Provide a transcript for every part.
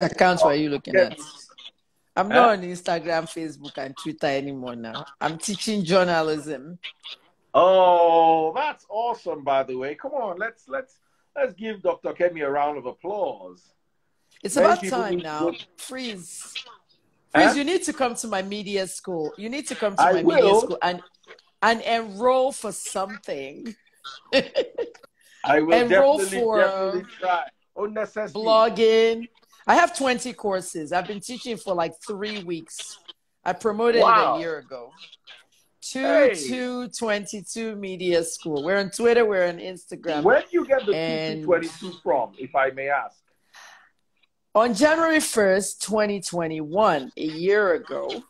accounts were you looking at? I'm not on Instagram, Facebook, and Twitter anymore now. I'm teaching journalism. Oh, that's awesome! By the way, come on, let's let's let's give Dr. Kemi a round of applause. It's Many about time now. Freeze. Freeze, you need to come to my media school. You need to come to I my will. media school and and enroll for something. I will enroll definitely, for definitely try. Oh, necessity. blogging. I have 20 courses. I've been teaching for like three weeks. I promoted wow. it a year ago. Two hey. two twenty two media school. We're on Twitter. We're on Instagram. Where do you get the and... two twenty two from, if I may ask? On January 1st, 2021, a year ago,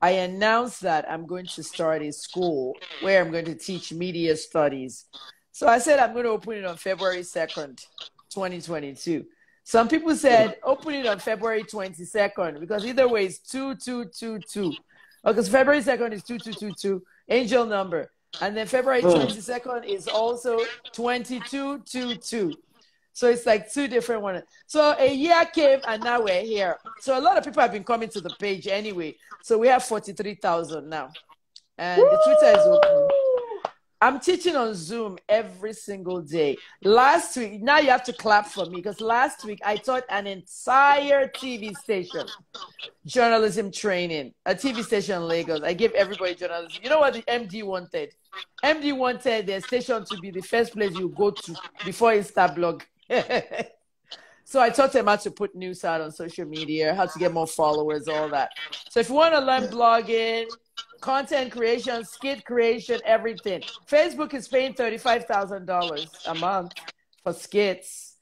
I announced that I'm going to start a school where I'm going to teach media studies. So I said I'm going to open it on February 2nd, 2022. Some people said open it on February 22nd because either way it's 2222. Because February 2nd is 2222, angel number. And then February 22nd is also 2222. So it's like two different ones. So a year came and now we're here. So a lot of people have been coming to the page anyway. So we have 43,000 now. And Woo! the Twitter is open. I'm teaching on Zoom every single day. Last week, now you have to clap for me because last week I taught an entire TV station journalism training, a TV station in Lagos. I gave everybody journalism. You know what the MD wanted? MD wanted their station to be the first place you go to before start blog. so I taught them how to put news out on social media, how to get more followers, all that. So if you want to learn blogging, content creation, skit creation, everything, Facebook is paying $35,000 a month for skits,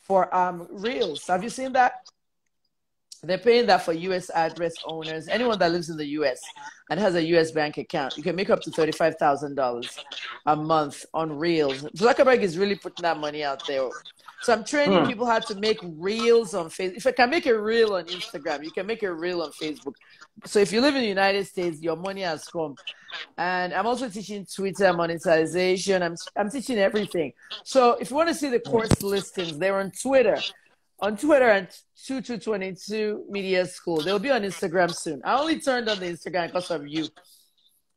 for um, reels. Have you seen that? They're paying that for US address owners, anyone that lives in the US and has a US bank account. You can make up to $35,000 a month on Reels. Zuckerberg is really putting that money out there. So I'm training hmm. people how to make reels on Facebook. If I can make a reel on Instagram, you can make a reel on Facebook. So if you live in the United States, your money has come. And I'm also teaching Twitter monetization. I'm I'm teaching everything. So if you want to see the course listings, they're on Twitter. On Twitter at 2222 Media School. They'll be on Instagram soon. I only turned on the Instagram because of you.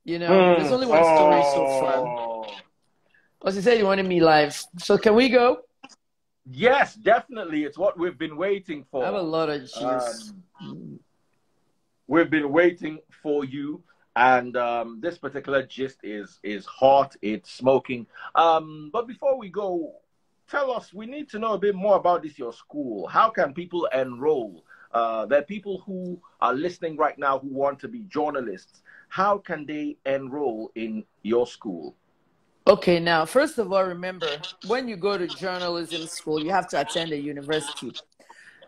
You know, mm. there's only one story oh. so far. Because you said you wanted me live. So can we go? Yes, definitely. It's what we've been waiting for. I have a lot of juice. Um, we've been waiting for you, and um, this particular gist is is hot. It's smoking. Um, but before we go, tell us. We need to know a bit more about this. Your school. How can people enroll? Uh, there are people who are listening right now who want to be journalists. How can they enroll in your school? Okay, now, first of all, remember when you go to journalism school, you have to attend a university.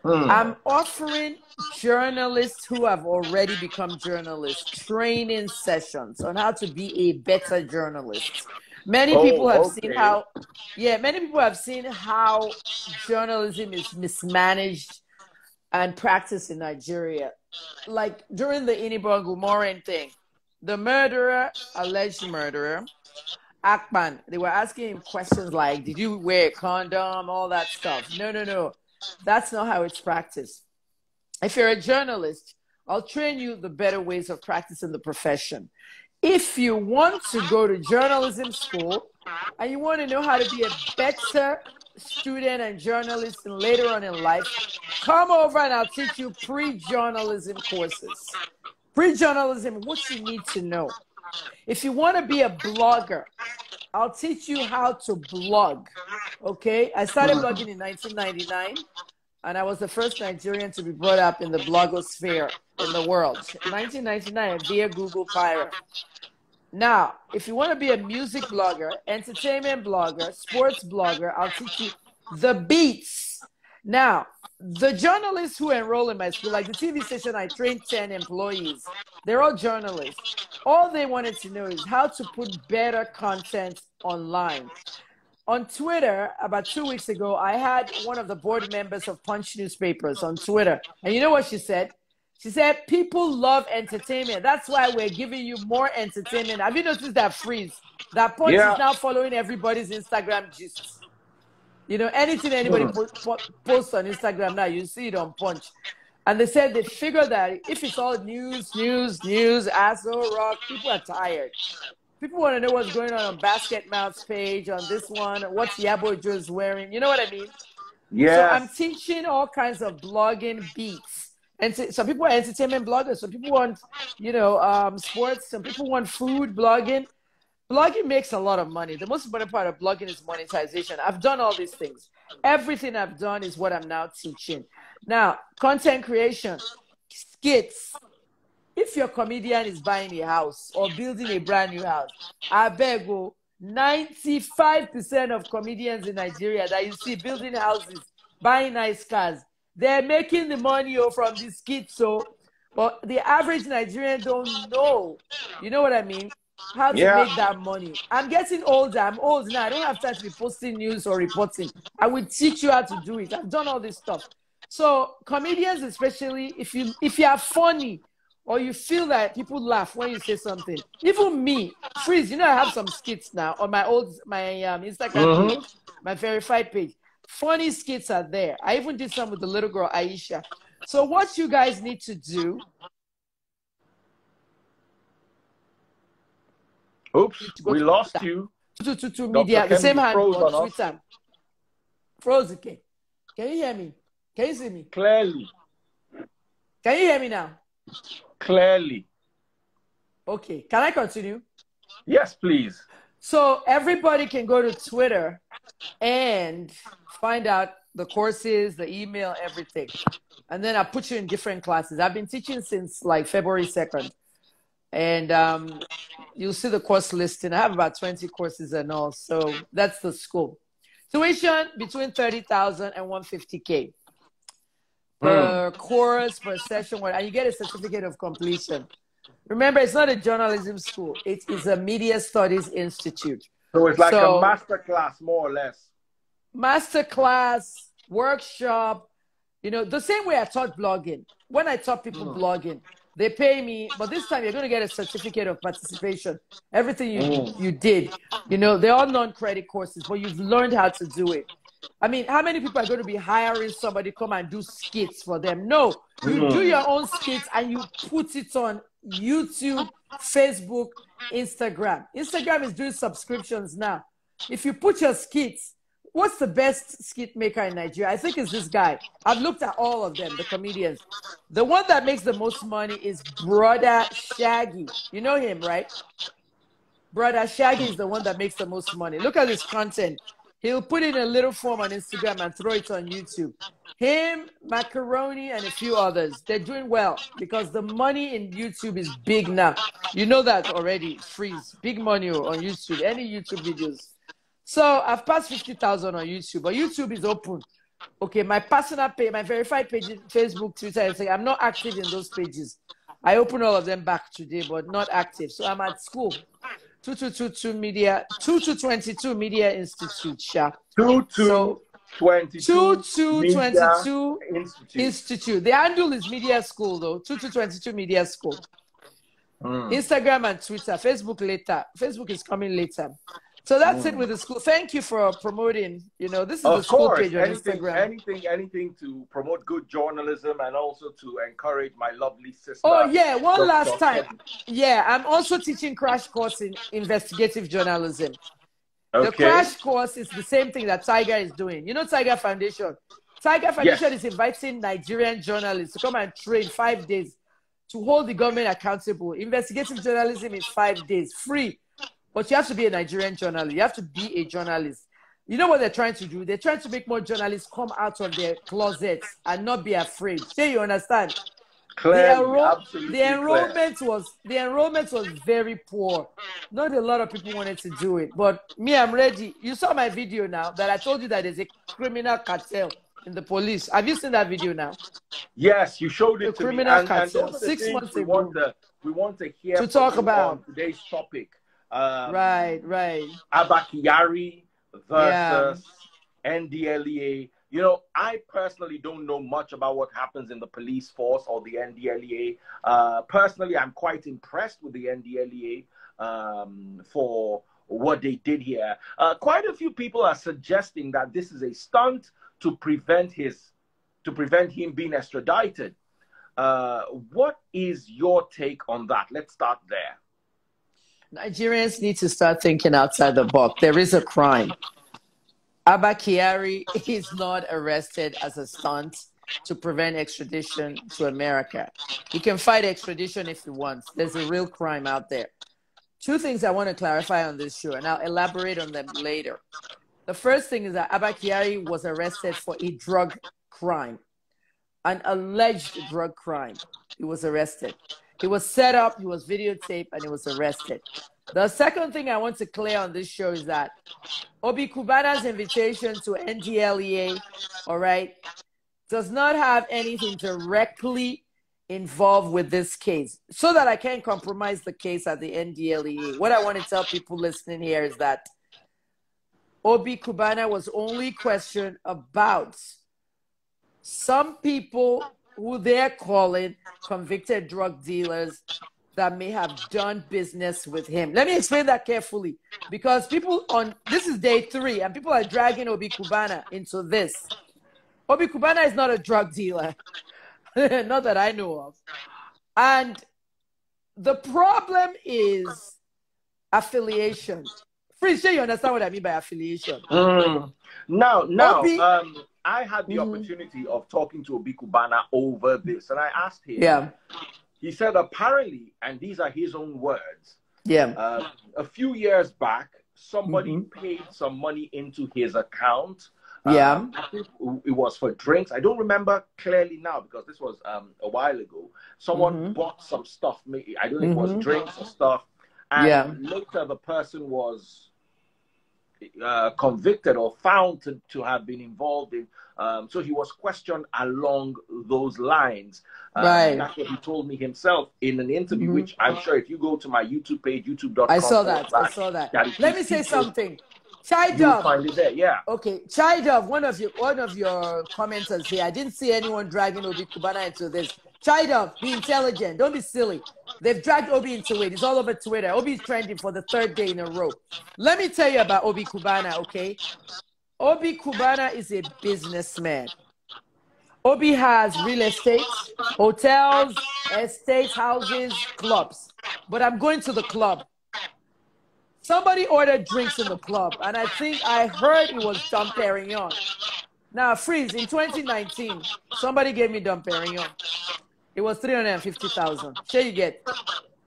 Hmm. I'm offering journalists who have already become journalists training sessions on how to be a better journalist. Many oh, people have okay. seen how, yeah, many people have seen how journalism is mismanaged and practiced in Nigeria. Like during the Iniubong Umoren thing, the murderer, alleged murderer, Akpan, they were asking him questions like, Did you wear a condom? All that stuff. No, no, no. That's not how it's practiced. If you're a journalist, I'll train you the better ways of practicing the profession. If you want to go to journalism school and you want to know how to be a better student and journalist and later on in life, come over and I'll teach you pre journalism courses. Pre journalism, what you need to know. If you want to be a blogger, I'll teach you how to blog. Okay? I started blogging in 1999, and I was the first Nigerian to be brought up in the blogosphere in the world. 1999 via Google Fire. Now, if you want to be a music blogger, entertainment blogger, sports blogger, I'll teach you the beats. Now, the journalists who enroll in my school, like the TV station, I trained 10 employees. They're all journalists. All they wanted to know is how to put better content online. On Twitter, about two weeks ago, I had one of the board members of Punch newspapers on Twitter. And you know what she said? She said, People love entertainment. That's why we're giving you more entertainment. Have you noticed that freeze? That Punch yeah. is now following everybody's Instagram gist. You know, anything anybody po- po- posts on Instagram now, you see it on Punch. And they said they figure that if it's all news, news, news, Aso Rock, people are tired. People want to know what's going on on Basketmouth's page, on this one, what's Yabo is wearing. You know what I mean? Yeah. So I'm teaching all kinds of blogging beats. And some people are entertainment bloggers. Some people want, you know, um, sports. Some people want food blogging. Blogging makes a lot of money. The most important part of blogging is monetization. I've done all these things. Everything I've done is what I'm now teaching. Now, content creation, skits. If your comedian is buying a house or building a brand new house, I beg you, 95% of comedians in Nigeria that you see building houses, buying nice cars, they're making the money oh, from the skits. So, but the average Nigerian don't know. You know what I mean? How to yeah. make that money. I'm getting older. I'm old now. I don't have time to be posting news or reporting. I will teach you how to do it. I've done all this stuff. So comedians, especially if you if you are funny or you feel that people laugh when you say something. Even me, freeze. You know, I have some skits now on my old my um, Instagram mm-hmm. page, my verified page. Funny skits are there. I even did some with the little girl Aisha. So what you guys need to do. Oops, we lost Twitter. you. To, to, to media, the same hand on Twitter. Froze again. Can you hear me? Can you see me? Clearly. Can you hear me now? Clearly. Okay. Can I continue? Yes, please. So everybody can go to Twitter and find out the courses, the email, everything. And then I put you in different classes. I've been teaching since like February 2nd. And um, you'll see the course listing. I have about 20 courses and all. So that's the school. Tuition between 30,000 and 150K per mm. course, per session, and you get a certificate of completion. Remember, it's not a journalism school, it is a media studies institute. So it's like so, a master class, more or less. Master class, workshop, you know, the same way I taught blogging. When I taught people mm. blogging, they pay me, but this time you're going to get a certificate of participation. Everything you, mm. you did, you know, they're all non credit courses, but you've learned how to do it. I mean, how many people are going to be hiring somebody come and do skits for them? No, you mm. do your own skits and you put it on YouTube, Facebook, Instagram. Instagram is doing subscriptions now. If you put your skits, what's the best skit maker in Nigeria? I think it's this guy. I've looked at all of them, the comedians. The one that makes the most money is Brother Shaggi. You know him, right? Brother Shaggi is the one that makes the most money. Look at his content. He'll put it in a little form on Instagram and throw it on YouTube. Him, Macaroni, and a few others. They're doing well because the money in YouTube is big now. You know that already. Freeze. Big money oh, on YouTube. Any YouTube videos. So I've passed 50,000 on YouTube, but YouTube is open. Okay, my personal page, my verified page, Facebook, Twitter, Instagram, I'm not active in those pages. I open all of them back today, but not active. So I'm at school. 2222 Media, 2222 Media Institute, Sha. 2222 so, Institute. Institute. The handle is Media School, though. 2222 Media School. Mm. Instagram and Twitter. Facebook later. Facebook is coming later. So that's mm. it with the school. Thank you for promoting. You know, this is of the school course. page on anything, Instagram. Anything, anything to promote good journalism and also to encourage my lovely sister. Oh yeah, one last time. Yeah, I'm also teaching crash course in investigative journalism. Okay. The crash course is the same thing that Tiger is doing. You know, Tiger Foundation. Tiger Foundation yes. is inviting Nigerian journalists to come and train five days to hold the government accountable. Investigative journalism is five days, free but you have to be a Nigerian journalist. You have to be a journalist. You know what they're trying to do? They're trying to make more journalists come out of their closets and not be afraid. Say you understand? Clearly, the, the enrollment was the enrollment was very poor. Not a lot of people wanted to do it, but me, I'm ready. You saw my video now that I told you that there's a criminal cartel in the police. Have you seen that video now? Yes, you showed it the to criminal me. And, cartel. And Six months we ago. Want to, we want to hear to talk about today's topic. Um, right, right. Abba versus yeah. NDLEA. You know, I personally don't know much about what happens in the police force or the NDLEA. Uh, personally, I'm quite impressed with the NDLEA um, for what they did here. Uh, quite a few people are suggesting that this is a stunt to prevent his to prevent him being extradited. Uh, what is your take on that? Let's start there. Nigerians need to start thinking outside the box. There is a crime. Abba Kyari is not arrested as a stunt to prevent extradition to America. He can fight extradition if he wants. There's a real crime out there. Two things I want to clarify on this show, and I'll elaborate on them later. The first thing is that Abba Kyari was arrested for a drug crime, an alleged drug crime. He was arrested. He was set up, he was videotaped, and he was arrested. The second thing I want to clear on this show is that Obi Cubana's invitation to NDLEA, all right, does not have anything directly involved with this case so that I can't compromise the case at the NDLEA. What I want to tell people listening here is that Obi Cubana was only questioned about some people who they're calling convicted drug dealers that may have done business with him. Let me explain that carefully because people on this is day three and people are dragging Obi Cubana into this. Obi Cubana is not a drug dealer, not that I know of. And the problem is affiliation. Free, sure you understand what I mean by affiliation. Mm. Now, now, Obi, um, I had the mm. opportunity of talking to Obi Cubana over this, and I asked him. Yeah. He said apparently, and these are his own words. Yeah. Uh, a few years back, somebody mm-hmm. paid some money into his account yeah. Um, it was for drinks. I don't remember clearly now because this was um, a while ago. Someone mm-hmm. bought some stuff. I don't think mm-hmm. it was mm-hmm. drinks or stuff. And yeah. later the person was uh, convicted or found to, to have been involved in. Um, so he was questioned along those lines. Um, right. That's what he told me himself in an interview, mm-hmm. which I'm sure if you go to my YouTube page, youtube.com. I saw that. I saw that. that Let me say something. Chai Dove. find it there, yeah. Okay, Chai Dove, one of your one of your commenters here. I didn't see anyone dragging Obi Cubana into this. Dove, be intelligent. Don't be silly. They've dragged Obi into it. It's all over Twitter. Obi's trending for the third day in a row. Let me tell you about Obi Cubana, okay? Obi Cubana is a businessman. Obi has real estate, hotels, estates, houses, clubs. But I'm going to the club. Somebody ordered drinks in the club, and I think I heard it was Dom Perignon. Now, freeze, in 2019, somebody gave me Dom Perignon. It was 350,000. Sure you get.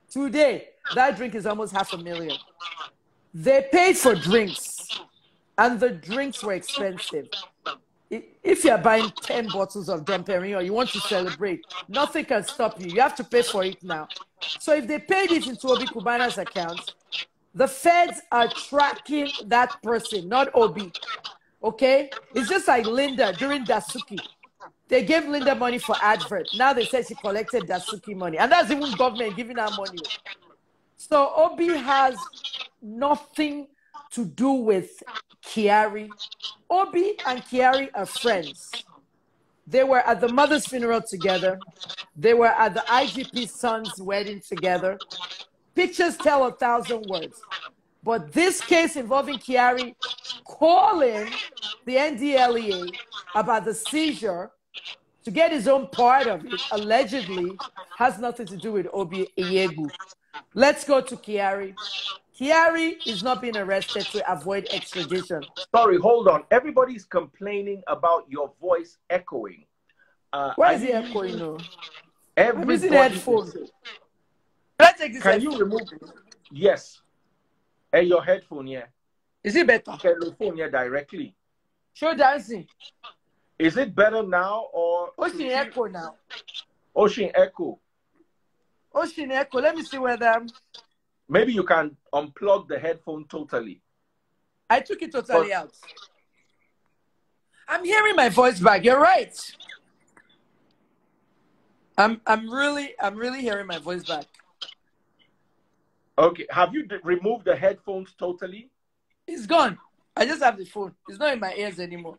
Today, that drink is almost half a million. They paid for drinks, and the drinks were expensive. If you're buying 10 bottles of Dom Perignon, you want to celebrate, nothing can stop you. You have to pay for it now. So if they paid it into Obi Cubana's account, the feds are tracking that person, not Obi. Okay? It's just like Linda during Dasuki. They gave Linda money for advert. Now they say she collected Dasuki money. And that's even government giving her money. So Obi has nothing to do with Kyari. Obi and Kyari are friends. They were at the mother's funeral together. They were at the IGP son's wedding together. Pictures tell a thousand words. But this case involving Kyari calling the NDLEA about the seizure to get his own part of it, allegedly, has nothing to do with Obi Iyiegbu. Let's go to Kyari. Kyari is not being arrested to avoid extradition. Sorry, hold on. Everybody's complaining about your voice echoing. Uh, Why is it echoing? No? Everybody I'm using headphones. Let's take this. Can headphone. you remove it? Yes. And your headphone yeah. Is it better? Can the phone here directly. Show dancing. Is it better now or Ocean Echo now? Ocean Echo. Ocean Echo. Let me see whether maybe you can unplug the headphone totally. I took it totally but... out. I'm hearing my voice back. You're right. I'm I'm really I'm really hearing my voice back. Okay. Have you removed the headphones totally? It's gone. I just have the phone. It's not in my ears anymore.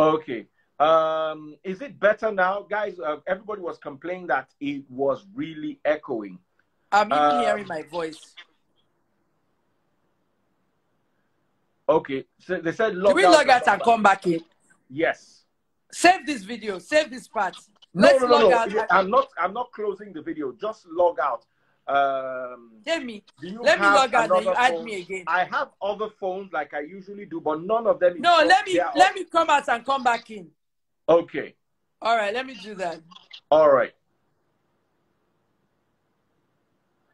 Okay. Um, is it better now, guys? Uh, everybody was complaining that it was really echoing. I'm even uh, hearing my voice. Okay. So they said log Can we log out and come back in? Yes. Save this video. Save this part. No, Let's no, no, log no. out. I'm not. I'm not closing the video. Just log out. Um, do you let me log out. You another add me again. I have other phones like I usually do, but none of them. No, let me let me come out and come back in. Okay. All right, let me do that. All right.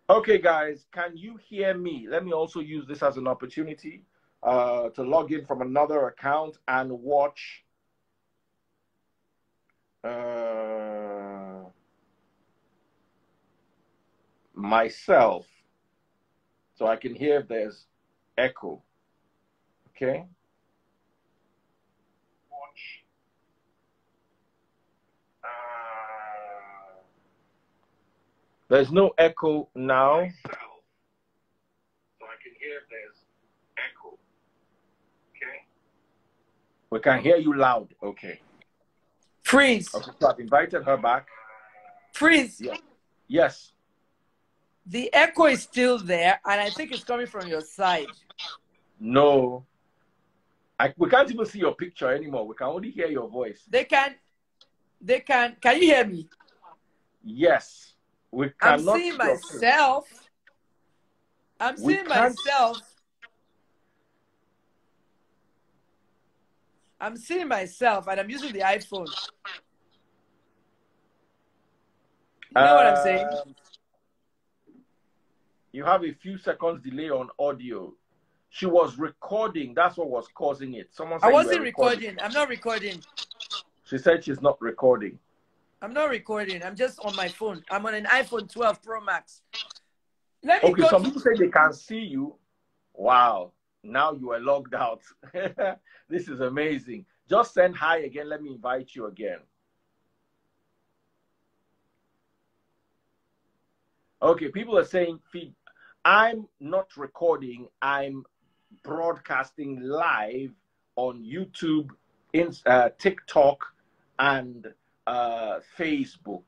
Okay, guys, can you hear me? Let me also use this as an opportunity uh, to log in from another account and watch. Uh, myself so I can hear if there's echo. Okay? Watch. Uh, there's no echo now. So I can hear if there's echo. Okay? We can hear you loud. Okay. Freeze. Okay, so I've invited her back. Freeze. Yeah. Yes. The echo is still there, and I think it's coming from your side. No. I, we can't even see your picture anymore. We can only hear your voice. They can, they can. Can you hear me? Yes. We can I'm seeing myself. I'm seeing myself. I'm seeing myself, and I'm using the iPhone. You know what I'm saying? Um, You have a few seconds delay on audio. She was recording. That's what was causing it. Someone said I wasn't were recording. I'm not recording. She said she's not recording. I'm not recording. I'm just on my phone. I'm on an iPhone 12 Pro Max. Let me Okay, go some people say they can see you. Wow. Now you are logged out. this is amazing. Just send hi again. Let me invite you again. Okay, people are saying feed. I'm not recording. I'm broadcasting live on YouTube, in, uh, TikTok, and uh, Facebook.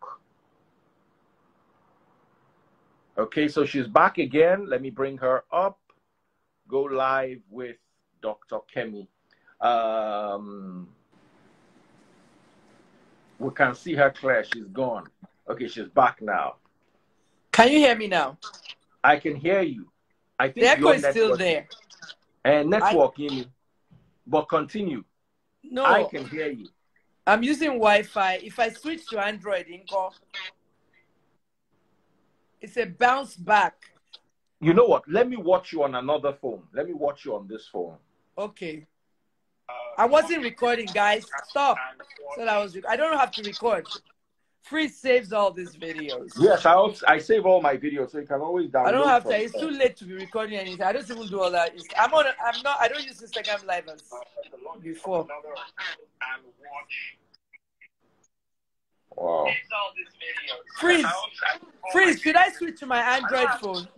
Okay, so she's back again. Let me bring her up. Go live with Dr. Kemi. Um, we can see her clear. She's gone. Okay, she's back now. Can you hear me now? I can hear you. I think The echo is still there. And network, Yemi. But continue. No, I can hear you. I'm using Wi-Fi. If I switch to Android, Inco, it's a bounce back. You know what? Let me watch you on another phone. Let me watch you on this phone. Okay. I wasn't recording, guys. Stop. So I was. I don't have to record. Free saves all these videos. Yes, I also, I save all my videos, so you can always download. I don't have to. It's too late to be recording anything. I don't even do all that. I'm on. I'm not. I don't use Instagram Live as before. Wow. Freeze. Freeze. Should I switch to my Android phone?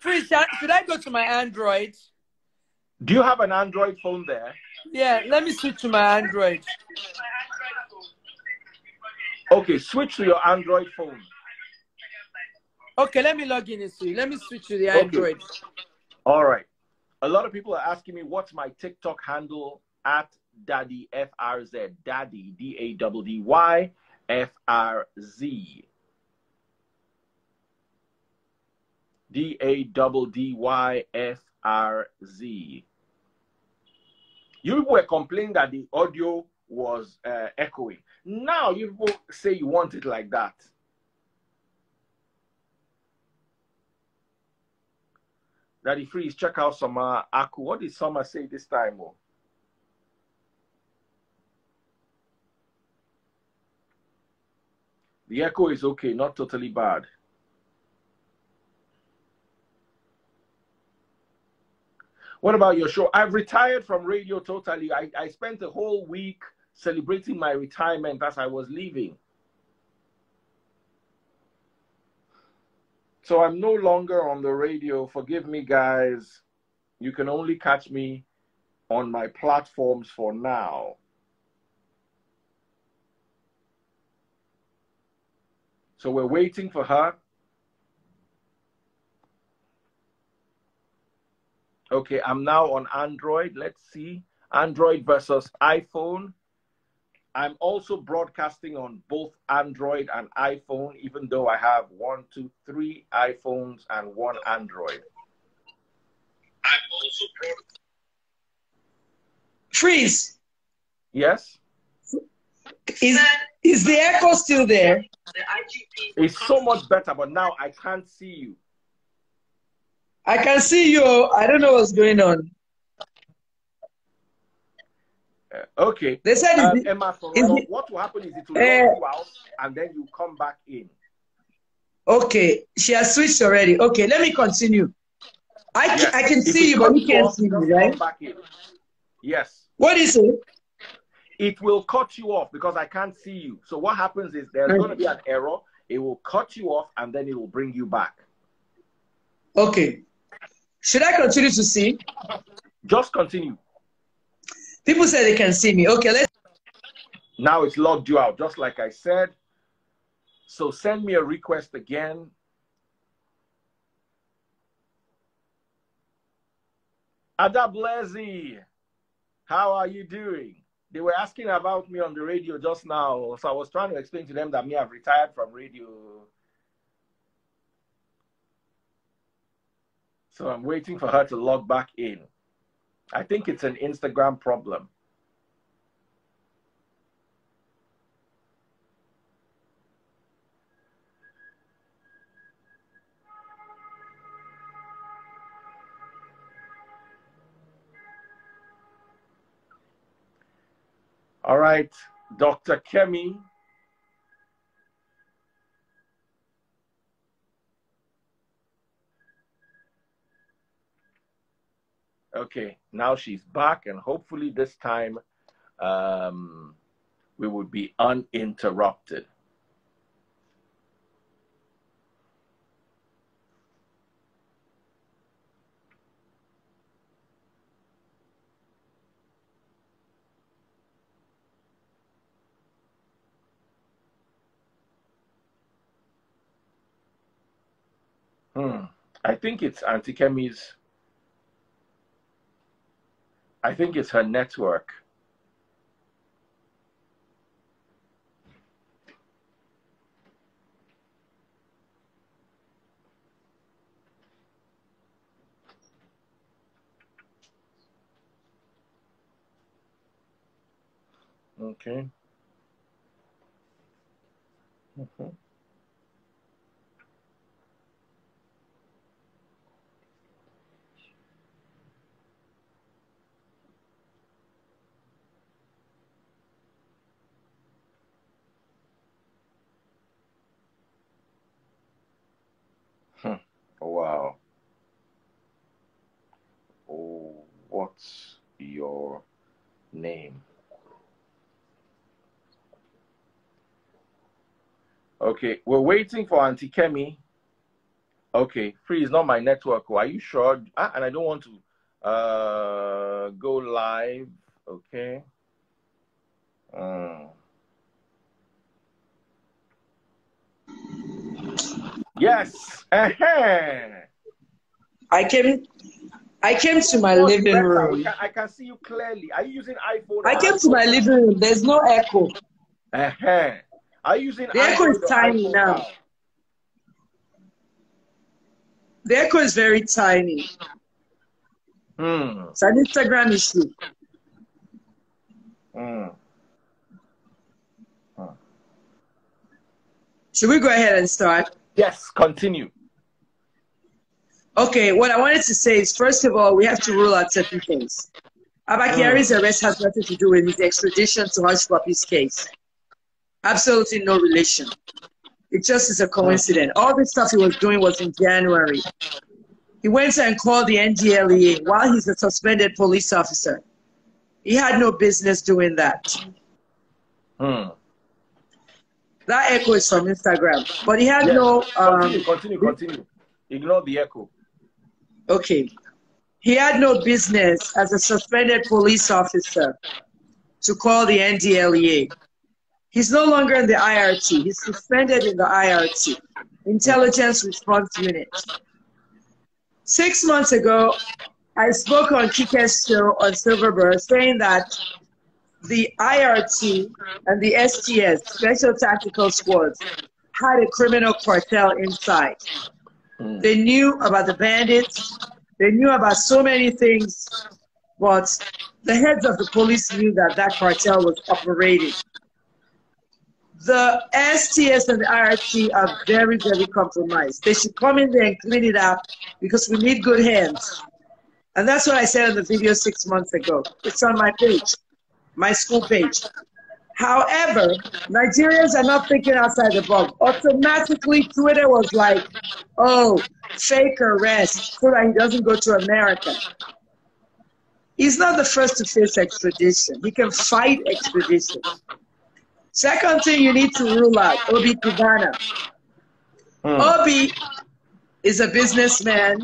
Freeze. Should should I go to my Android? Do you have an Android phone there? Yeah. Let me switch to my Android. Okay, switch to your Android phone. Okay. Let me log in and see. Let me switch to the Okay. Android. All right. A lot of people are asking me what's my TikTok handle at Daddy F R Z. Daddy D A D D Y F R Z. D A D D Y F R Z. You were complaining that the audio was uh, echoing. Now you people say you want it like that. Daddy Freeze, check out Summer Aku. What did Summer say this time? Oh? The echo is okay, not totally bad. What about your show? I've retired from radio totally. I, I spent a whole week celebrating my retirement as I was leaving. So I'm no longer on the radio. Forgive me, guys. You can only catch me on my platforms for now. So we're waiting for her. Okay, I'm now on Android. Let's see. Android versus iPhone. I'm also broadcasting on both Android and iPhone, even though I have one, two, three iPhones and one Android. I'm also Freeze. Yes. Is is the echo still there? It's so much better, but now I can't see you. I can see you. I don't know what's going on. Uh, okay. They said, um, it, Emma, it, what will happen is it will uh, you out and then you come back in. Okay, she has switched already. Okay, let me continue. I, yes. I can if see you, but you can't see me, right? Yes. What is it? It will cut you off because I can't see you. So what happens is there's going to be an error. It will cut you off and then it will bring you back. Okay. Should I continue to see? Just continue. People say they can see me. Okay, let's. Now it's logged you out, just like I said. So send me a request again. Adablezi, how are you doing? They were asking about me on the radio just now, so I was trying to explain to them that me, I've retired from radio So I'm waiting for her to log back in. I think it's an Instagram problem. All right, Dr. Kemi, Okay, now she's back, and hopefully this time um, we would be uninterrupted. Hmm. I think it's Auntie Kemi's I think it's her network. Okay. Mm-hmm. Wow. Oh, what's your name? Okay, we're waiting for Auntie Kemi. Okay, free is not my network. Are you sure? Ah, and I don't want to uh, go live. Okay. Um. Yes. Uh-huh. I came I came to my living better. room. Can, I can see you clearly. Are you using iPhone? I came to my living room. There's no echo. Uh-huh. Are you using the echo is tiny now. now. The echo is very tiny. Hmm. It's an Instagram issue. Hmm. Should we go ahead and start? Yes, continue. Okay, what I wanted to say is first of all, we have to rule out certain things. Abba Kyari's mm. arrest has nothing to do with his extradition to Hushpuppi's case. Absolutely no relation. It just is a coincidence. All the stuff he was doing was in January. He went and called the NDLEA while he's a suspended police officer. He had no business doing that. Hmm. That echo is from Instagram, but he had yes. no. Um, continue, continue, continue. Ignore the echo. Okay. He had no business as a suspended police officer to call the NDLEA. He's no longer in the IRT. He's suspended in the IRT, Intelligence Response Unit. Six months ago, I spoke on Kike's show on Silverbird saying that the IRT and the STS, Special Tactical Squads, had a criminal cartel inside. Mm. They knew about the bandits, they knew about so many things, but the heads of the police knew that that cartel was operating. The STS and the IRT are very, very compromised. They should come in there and clean it up because we need good hands. And that's what I said in the video six months ago. It's on my page, my school page. However, Nigerians are not thinking outside the box. Automatically, Twitter was like, oh, fake arrest so that he doesn't go to America. He's not the first to face extradition. He can fight extradition. Second thing you need to rule out, Obi Cubana. Hmm. Obi is a businessman,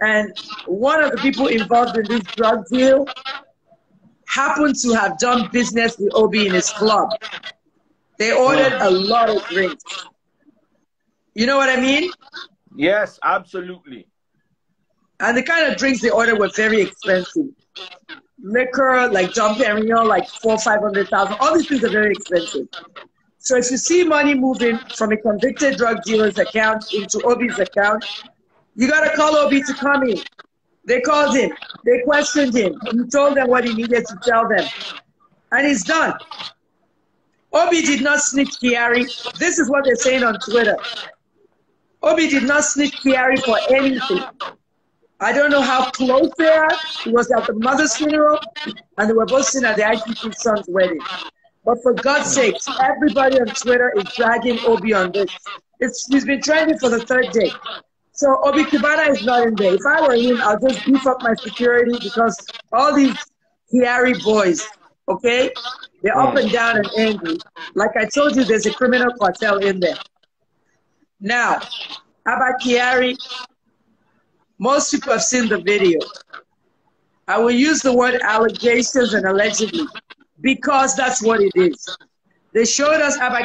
and one of the people involved in this drug deal happened to have done business with Obi in his club. They ordered a lot of drinks. You know what I mean? Yes, absolutely. And the kind of drinks they ordered were very expensive. Liquor, like Dom Perignon, like four, five hundred thousand. All these things are very expensive. So if you see money moving from a convicted drug dealer's account into Obi's account, you gotta call Obi to come in. They called him. They questioned him. He told them what he needed to tell them. And it's done. Obi did not snitch Kyari. This is what they're saying on Twitter. Obi did not snitch Kyari for anything. I don't know how close they are. He was at the mother's funeral, and they were both seen at the IGP son's wedding. But for God's sake, everybody on Twitter is dragging Obi on this. It's, he's been trending for the third day. So Obi Cubana is not in there. If I were him, I'll just beef up my security because all these Kyari boys, okay, they're up and down and angry. Like I told you, there's a criminal cartel in there. Now, about Kyari, most people have seen the video. I will use the word allegations and allegedly because that's what it is. They showed us Abba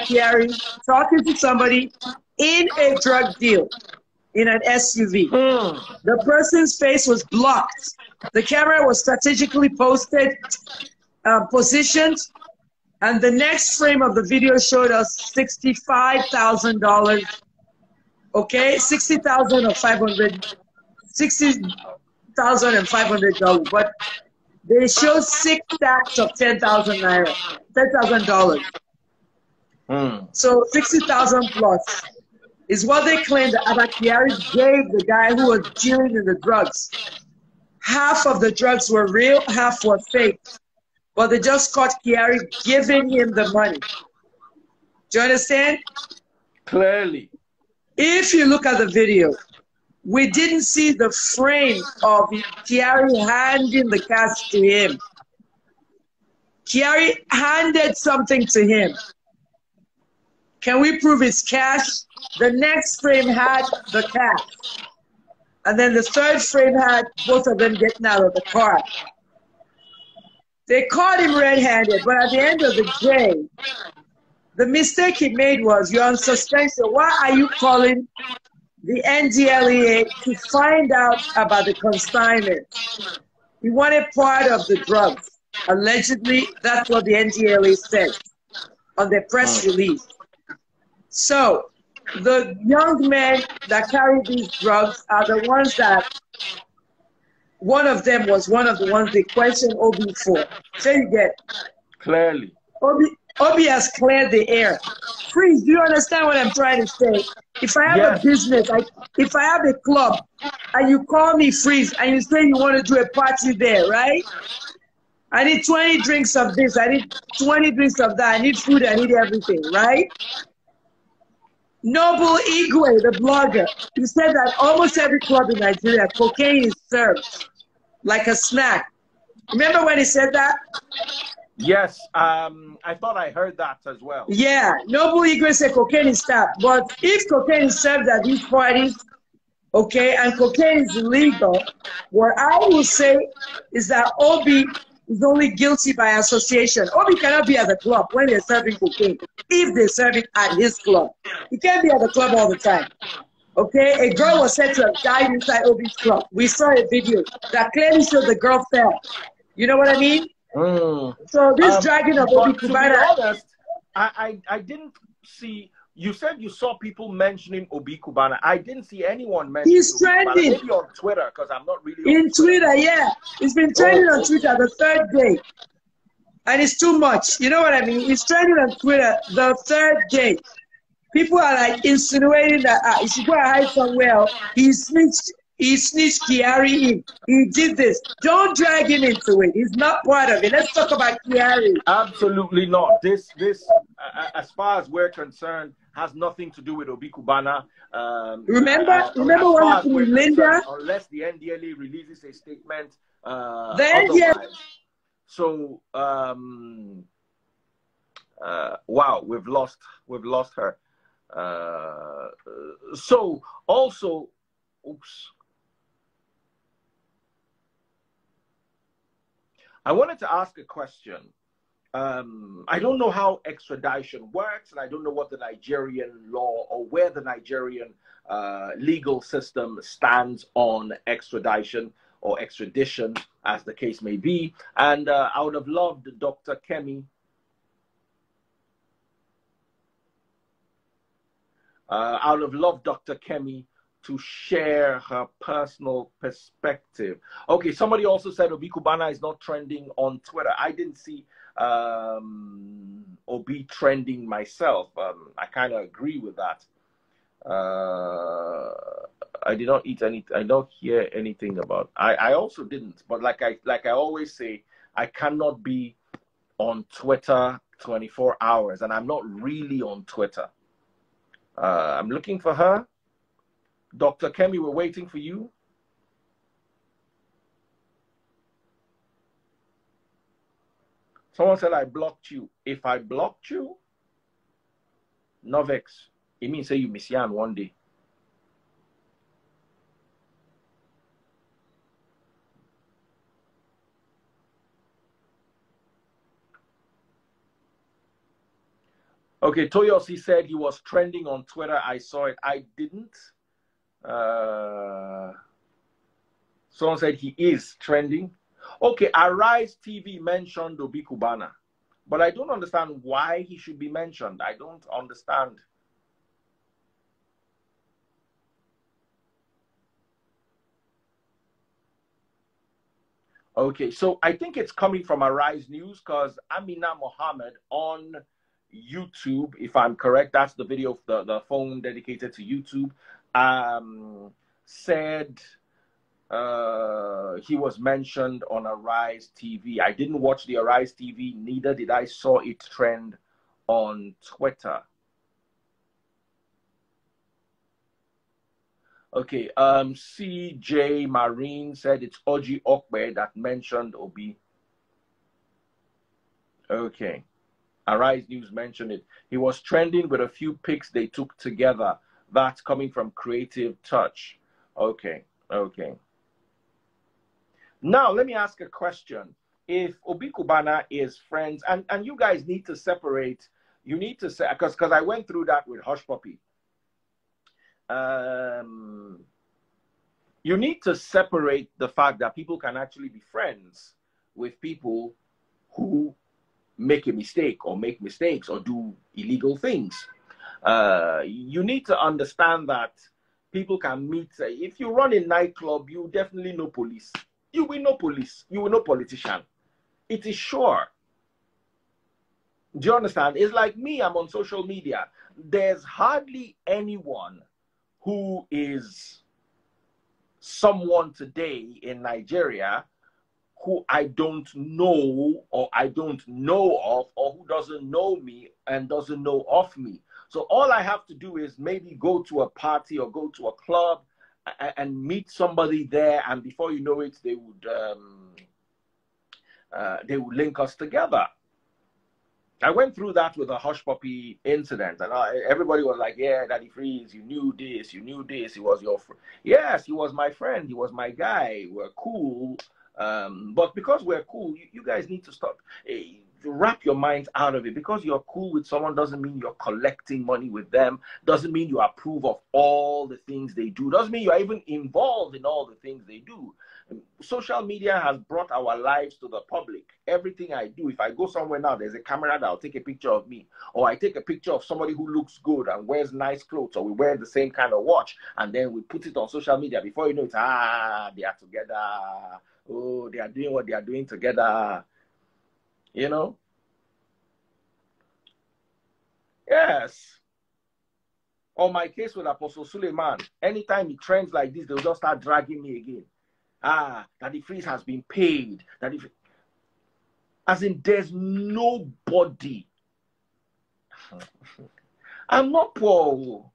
talking to somebody in a drug deal in an SUV. Mm. The person's face was blocked. The camera was strategically posted, uh, positioned, and the next frame of the video showed us sixty-five thousand dollars. Okay, sixty thousand or five hundred, sixty thousand and five hundred dollars. But they showed six stacks of ten thousand naira, ten thousand dollars. Mm. So sixty thousand plus is what they claim that Abba Kyari gave the guy who was dealing in the drugs. Half of the drugs were real, half were fake. But they just caught Kyari giving him the money. Do you understand? Clearly. If you look at the video, we didn't see the frame of Kyari handing the cash to him. Kyari handed something to him. Can we prove it's cash? The next frame had the cash. And then the third frame had both of them getting out of the car. They caught him red handed, but at the end of the day, the mistake he made was you're on suspension. Why are you calling the NDLEA to find out about the consignment? He wanted part of the drugs. Allegedly, that's what the NDLEA said on their press release. So the young men that carry these drugs are the ones that one of them was one of the ones they questioned Obi for. So you get clearly. Obi Obi has cleared the air. Freeze, do you understand what I'm trying to say? If I have yes. a business, I, if I have a club, and you call me Freeze, and you say you want to do a party there, right? I need 20 drinks of this, I need 20 drinks of that, I need food, I need everything, right? Noble Igwe, the blogger, he said that almost every club in Nigeria, cocaine is served like a snack. Remember when he said that? Yes, um, I thought I heard that as well. Yeah, Noble Igwe said cocaine is served. But if cocaine is served at these parties, okay, and cocaine is illegal, what I will say is that Obi is only guilty by association. Obi cannot be at the club when they're serving cocaine if they serve it at his club. He can't be at the club all the time. Okay, a girl was said to have died inside Obi's club. We saw a video that clearly showed the girl fell. You know what I mean? Mm. So this um, dragging of Obi honest, I, I, I didn't see. You said you saw people mentioning Obi Cubana. I didn't see anyone mention. He's trending. Maybe on Twitter because I'm not really. In Twitter. Twitter. yeah, he's been trending oh, on Twitter the third day, and it's too much. You know what I mean? He's trending on Twitter the third day. People are like insinuating that uh, he should go and hide somewhere. He snitched he snitched Kyari in. He did this. Don't drag him into it. He's not part of it. Let's talk about Kyari. Absolutely not. This, this, uh, as far as we're concerned, has nothing to do with Obi Cubana. Um, remember, uh, remember what happened with Linda? Unless the NDLEA releases a statement. Uh, the NDLEA. So, um, uh, wow, we've lost, we've lost her. Uh, so also, oops. I wanted to ask a question. Um, I don't know how extradition works, and I don't know what the Nigerian law or where the Nigerian uh, legal system stands on extradition or extradition, as the case may be. And uh, I would have loved Dr. Kemi. Uh, I would have loved Dr. Kemi to share her personal perspective. Okay, somebody also said Obi Cubana is not trending on Twitter. I didn't see um, Obi trending myself. Um, I kind of agree with that. Uh, I did not eat any. I don't hear anything about. I, I also didn't. But like I like I always say, I cannot be on Twitter 24 hours, and I'm not really on Twitter. Uh, I'm looking for her. Dr. Kemi, we're waiting for you. Someone said I blocked you. If I blocked you, Novex, it means say you miss Yan one day. Okay, Toyosi said he was trending on Twitter. I saw it. I didn't. Uh, someone said he is trending. Okay, Arise TV mentioned Obi Cubana, but I don't understand why he should be mentioned. I don't understand. Okay, so I think it's coming from Arise News because Amina Mohammed on YouTube, if I'm correct, that's the video of the, the phone dedicated to YouTube um, said uh, he was mentioned on Arise TV. I didn't watch the Arise TV, neither did I saw it trend on Twitter. Okay, um, CJ Marine said it's Oji Okbe that mentioned Obi. Okay. Arise News mentioned it. He was trending with a few pics they took together that's coming from creative touch. Okay, okay. Now, let me ask a question. If Obi Cubana is friends, and, and you guys need to separate, you need to say, because I went through that with Hushpuppi. Um, you need to separate the fact that people can actually be friends with people who make a mistake or make mistakes or do illegal things. Uh, you need to understand that people can meet. If you run a nightclub, you definitely know police. You will know police. You will know politician. It is sure. Do you understand? It's like me, I'm on social media. There's hardly anyone who is someone today in Nigeria who I don't know or I don't know of or who doesn't know me and doesn't know of me. So all I have to do is maybe go to a party or go to a club and, meet somebody there, and before you know it, they would um, uh, they would link us together. I went through that with a Hushpuppi incident, and I, everybody was like, "Yeah, Daddy Freeze, you knew this, you knew this. He was your friend. Yes, he was my friend. He was my guy. We're cool, um, but because we're cool, you, you guys need to stop. Eh, wrap your mind out of it. Because you're cool with someone doesn't mean you're collecting money with them. Doesn't mean you approve of all the things they do. Doesn't mean you're even involved in all the things they do. Social media has brought our lives to the public. Everything i do if i go somewhere now there's a camera that'll take a picture of me. Or i take a picture of somebody who looks good and wears nice clothes or we wear the same kind of watch and then we put it on social media. Before you know it ah they are together. Oh they are doing what they are doing together you know? Yes. On my case with Apostle Suleiman, anytime he trends like this, they'll just start dragging me again. Ah, that the freeze has been paid. That if as in there's nobody. I'm not poor.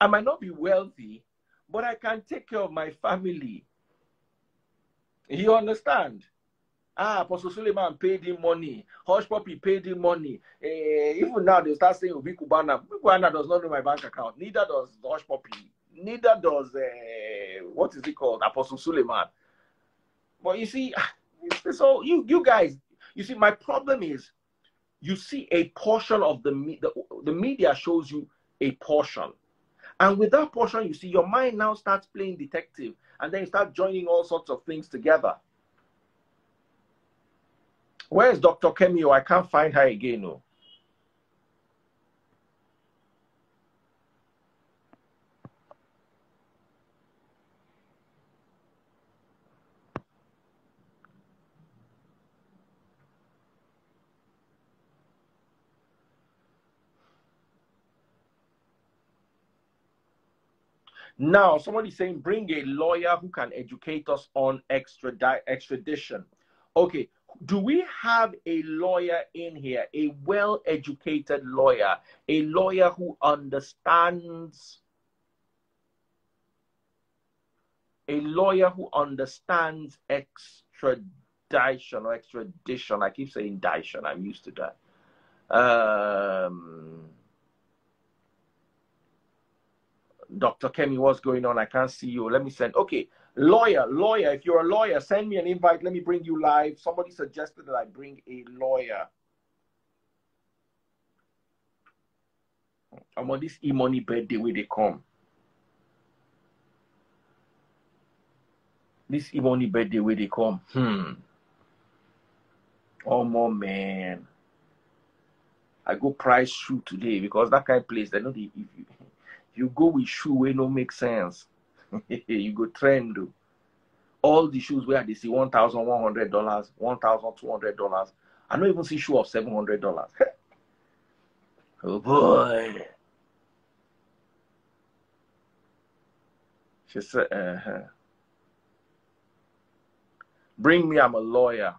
I might not be wealthy, but I can take care of my family. You understand? Ah, Apostle Suleiman paid him money. Hushpuppi paid him money. Eh, even now, they start saying Obi Cubana. Obi Cubana does not know my bank account. Neither does Hushpuppi. Neither does, uh, what is it called? Apostle Suleiman. But you see, so you, you guys, you see, my problem is you see a portion of the, the, the media shows you a portion. And with that portion, you see, your mind now starts playing detective. And then you start joining all sorts of things together. Where is Dr. Kemio? Oh, I can't find her again. No. Now, somebody saying bring a lawyer who can educate us on extradition. Okay, do we have a lawyer in here, a well educated lawyer, a lawyer who understands, a lawyer who understands extradition or extradition? I keep saying dition, I'm used to that. Um, Dr. Kemi, what's going on? I can't see you. Let me send. Okay, Lawyer, lawyer. If you're a lawyer, send me an invite. Let me bring you live. Somebody suggested that I bring a lawyer. I'm on this e-money birthday where they come. This e-money birthday where they come. Hmm. Oh more man. I go price shoe today because that kind of place they know if you you go with shoe it no make sense. you go trend. All the shoes where they see one thousand one hundred dollars, one thousand two hundred dollars. I don't even see shoe of seven hundred dollars. oh boy. She said, uh-huh. Bring me, I'm a lawyer.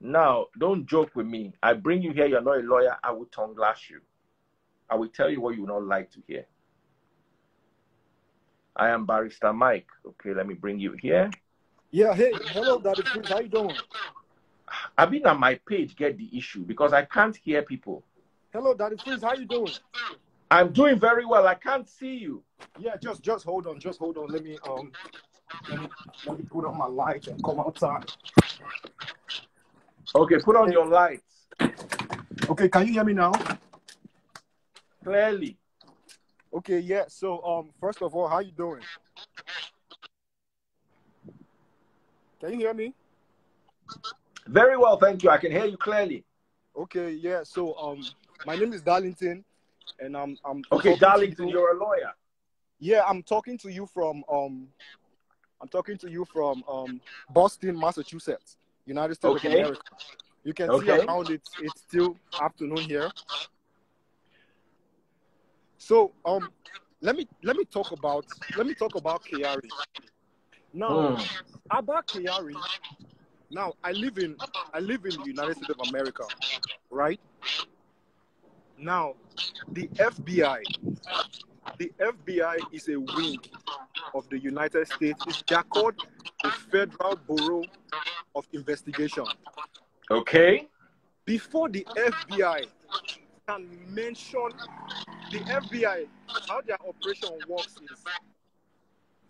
Now, don't joke with me. I bring you here, you're not a lawyer, I will tongue lash you. I will tell you what you will not like to hear. I am Barrister Mike. Okay, let me bring you here. Yeah, hey, hello, Daddy Prince. How you doing? I've been on my page, get the issue, because I can't hear people. Hello, Daddy Prince. How you doing? I'm doing very well. I can't see you. Yeah, just just hold on, just hold on. Let me um let me, let me put on my light and come outside. Okay, put on your lights. Okay, can you hear me now? Clearly. Okay, yeah. So, um, first of all, how you doing? Can you hear me? Very well, thank you. I can hear you clearly. Okay, yeah. So, um, my name is Darlington, and I'm I'm. Okay, Darlington, you. you're a lawyer. Yeah, I'm talking to you from um, I'm talking to you from um, Boston, Massachusetts, United States okay. of America. You can okay. see around it's it's still afternoon here. So um, let me let me talk about let me talk about Kyari. Now, mm. about Kyari, now I live in I live in the United States of America, right? Now, the FBI, the FBI is a wing of the United States. It's called the Federal Bureau of Investigation. Okay. Before the FBI can mention the FBI, how their operation works is,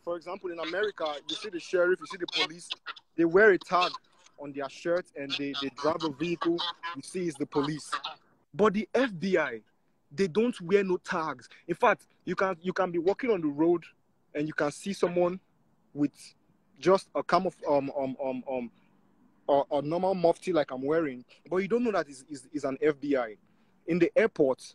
for example, in America, you see the sheriff, you see the police, they wear a tag on their shirt and they, they drive a vehicle, you see it's the police. But the FBI, they don't wear no tags. In fact, you can you can be walking on the road and you can see someone with just a camo um um um um or a normal mufti like I'm wearing, but you don't know that is is an FBI. In the airport,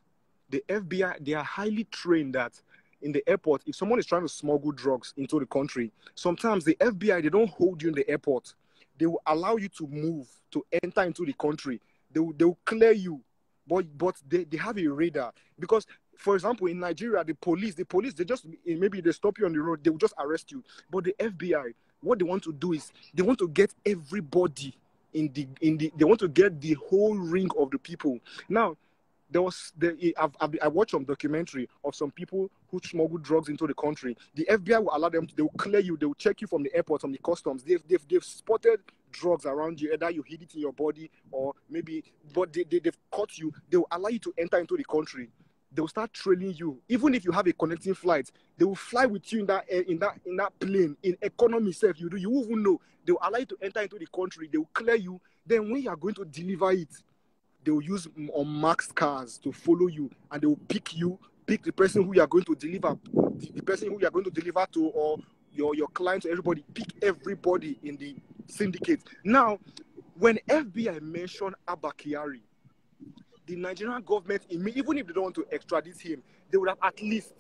the FBI they are highly trained that in the airport, if someone is trying to smuggle drugs into the country, sometimes the FBI they don't hold you in the airport. They will allow you to move to enter into the country. They will, they will clear you, but but they, they have a radar because for example in Nigeria the police the police they just eh, maybe they stop you on the road they will just arrest you. But the FBI what they want to do is they want to get everybody in the in the they want to get the whole ring of the people. Now there was the I've, I've, I watched some documentary of some people who smuggle drugs into the country. The FBI will allow them to, they will clear you, they will check you from the airport, from the customs. They've, they've, they've spotted drugs around you, either you hid it in your body or maybe, but they, they, they've caught you. They will allow you to enter into the country. They will start trailing you. Even if you have a connecting flight, they will fly with you in that eh, in that in that plane in economy self. You do you even know. They will allow you to enter into the country. They will clear you. Then when you are going to deliver it, they will use unmarked cars to follow you and they will pick you, pick the person who you are going to deliver, the, person who you are going to deliver to, or your, your clients everybody, pick everybody in the syndicate. Now, when FBI mentioned Abba Kyari, the Nigerian government, even if they don't want to extradite him, they would have at least,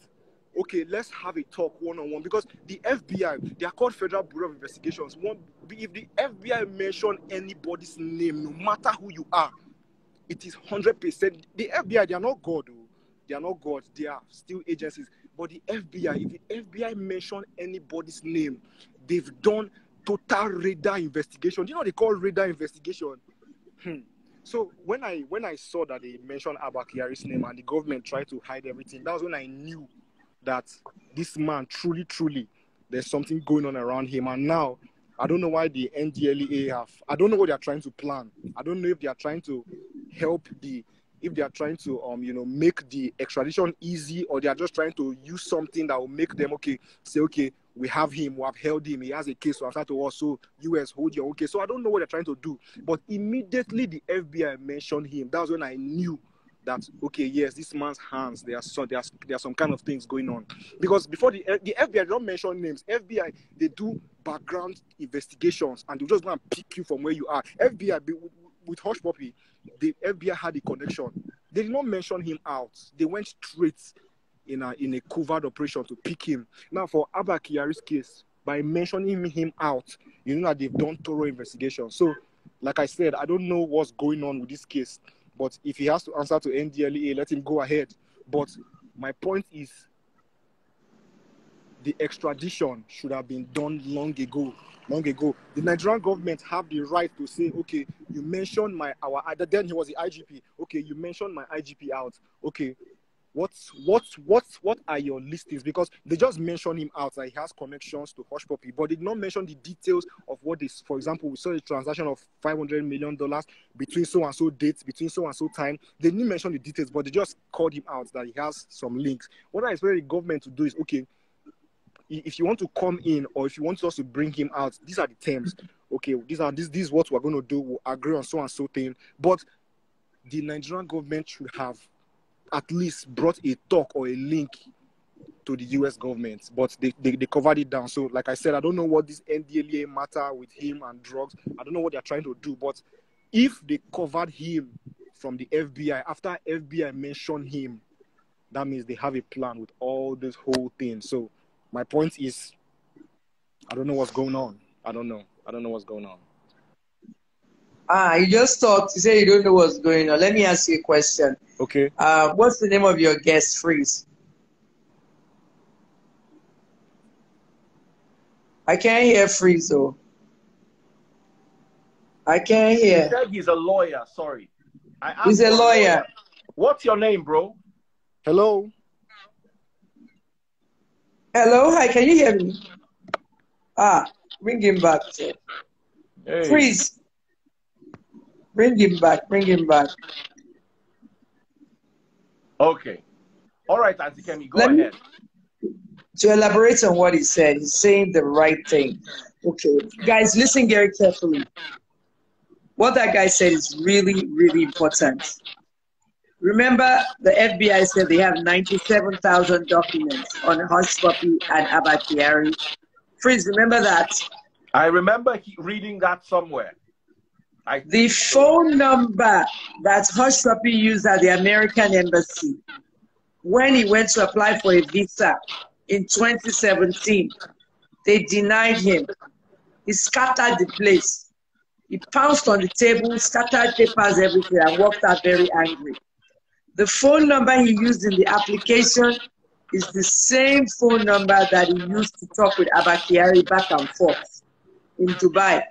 okay, let's have a talk one on one because the FBI, they are called Federal Bureau of Investigations. One, if the FBI mention anybody's name, no matter who you are, it is 100%. The FBI, they are not God. Oh. They are not God. They are still agencies. But the FBI, if the FBI mention anybody's name, they've done total radar investigation. Do you know they call radar investigation? Hmm. So when I when I saw that they mentioned Abba Kyari's name and the government tried to hide everything, that was when I knew that this man truly, truly, there's something going on around him. And now I don't know why the NDLEA have. I don't know what they are trying to plan. I don't know if they are trying to help the if they are trying to um you know make the extradition easy or they are just trying to use something that will make them okay say okay we have him we have held him he has a case so after to also us hold your okay so i don't know what they're trying to do but immediately the fbi mentioned him that was when i knew that okay yes this man's hands there are some there are, there are some kind of things going on because before the eh, the fbi don't mention names fbi they do background investigations and they just go and pick you from where you are fbi with Hushpuppi, the FBI had a connection. They did not mention him out. They went straight in a in a covert operation to pick him. Now for Abba case, by mentioning him out, you know that they've done thorough investigation. So, like I said, I don't know what's going on with this case, but if he has to answer to NDLEA, let him go ahead. But my point is the extradition should have been done long ago long ago. The Nigerian government have the right to say, okay, you mentioned my our then he was the IGP. Okay, you mentioned my IGP out. Okay, what's what's what's what are your listings? Because they just mentioned him out that he has connections to Hushpuppi, but they did not mention the details of what is. For example, we saw a transaction of five hundred million dollars between so and so dates, between so and so time. They didn't mention the details, but they just called him out that he has some links. What I expect the government to do is okay if you want to come in or if you want us to bring him out, these are the terms. Okay, these are this this is what we're going to do. We'll agree on so and so thing. But the Nigerian government should have at least brought a talk or a link to the US government, but they, they, they covered it down. So, like I said, I don't know what this NDLEA matter with him and drugs. I don't know what they're trying to do, but if they covered him from the FBI after FBI mentioned him, that means they have a plan with all this whole thing. So my point is, I don't know what's going on. I don't know. I don't know what's going on. Ah, you just talked. You say you don't know what's going on. Let me ask you a question. Okay. Uh, what's the name of your guest, Freeze? I can't hear Freeze, though. I can't hear. He said he's a lawyer. Sorry. he's a lawyer. lawyer. What's your name, bro? Hello. Hello, hi, can you hear me? Ah, bring him back. Hey. Freeze. Bring him back, bring him back. Okay. All right, Auntie Kemi, go Let ahead. Me, to elaborate on what he said, he's saying the right thing. Okay, guys, listen very carefully. what that guy said is really, really important. Remember, the FBI said they have 97,000 documents on Hushpuppi and Abba Kyari. Freeze, remember that? I remember reading that somewhere. I the phone number that Hushpuppi used at the American Embassy when he went to apply for a visa in 2017, they denied him. He scattered the place. He pounced on the table, scattered papers everywhere, and walked out very angry. The phone number he used in the application is the same phone number that he used to talk with Abba Kyari back and forth in Dubai.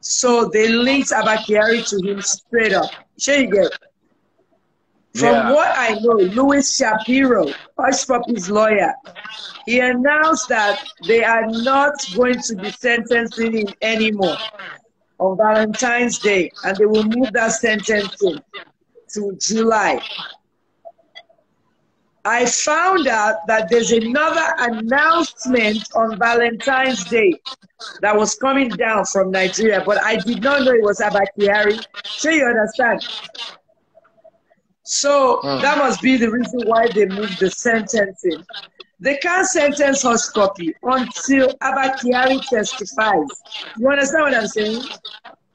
So they linked Abba Kyari to him straight up. Sure you get. From yeah. what I know, Louis Shapiro, Hushpuppi's lawyer, he announced that they are not going to be sentencing him anymore on Valentine's Day, and they will move that sentencing to July. I found out that there's another announcement on Valentine's Day that was coming down from Nigeria, but I did not know it was Abba Kyari. So you understand? So mm. that must be the reason why they moved the sentencing. They can't sentence Hushpuppi until Abba Kyari testifies. You understand what I'm saying?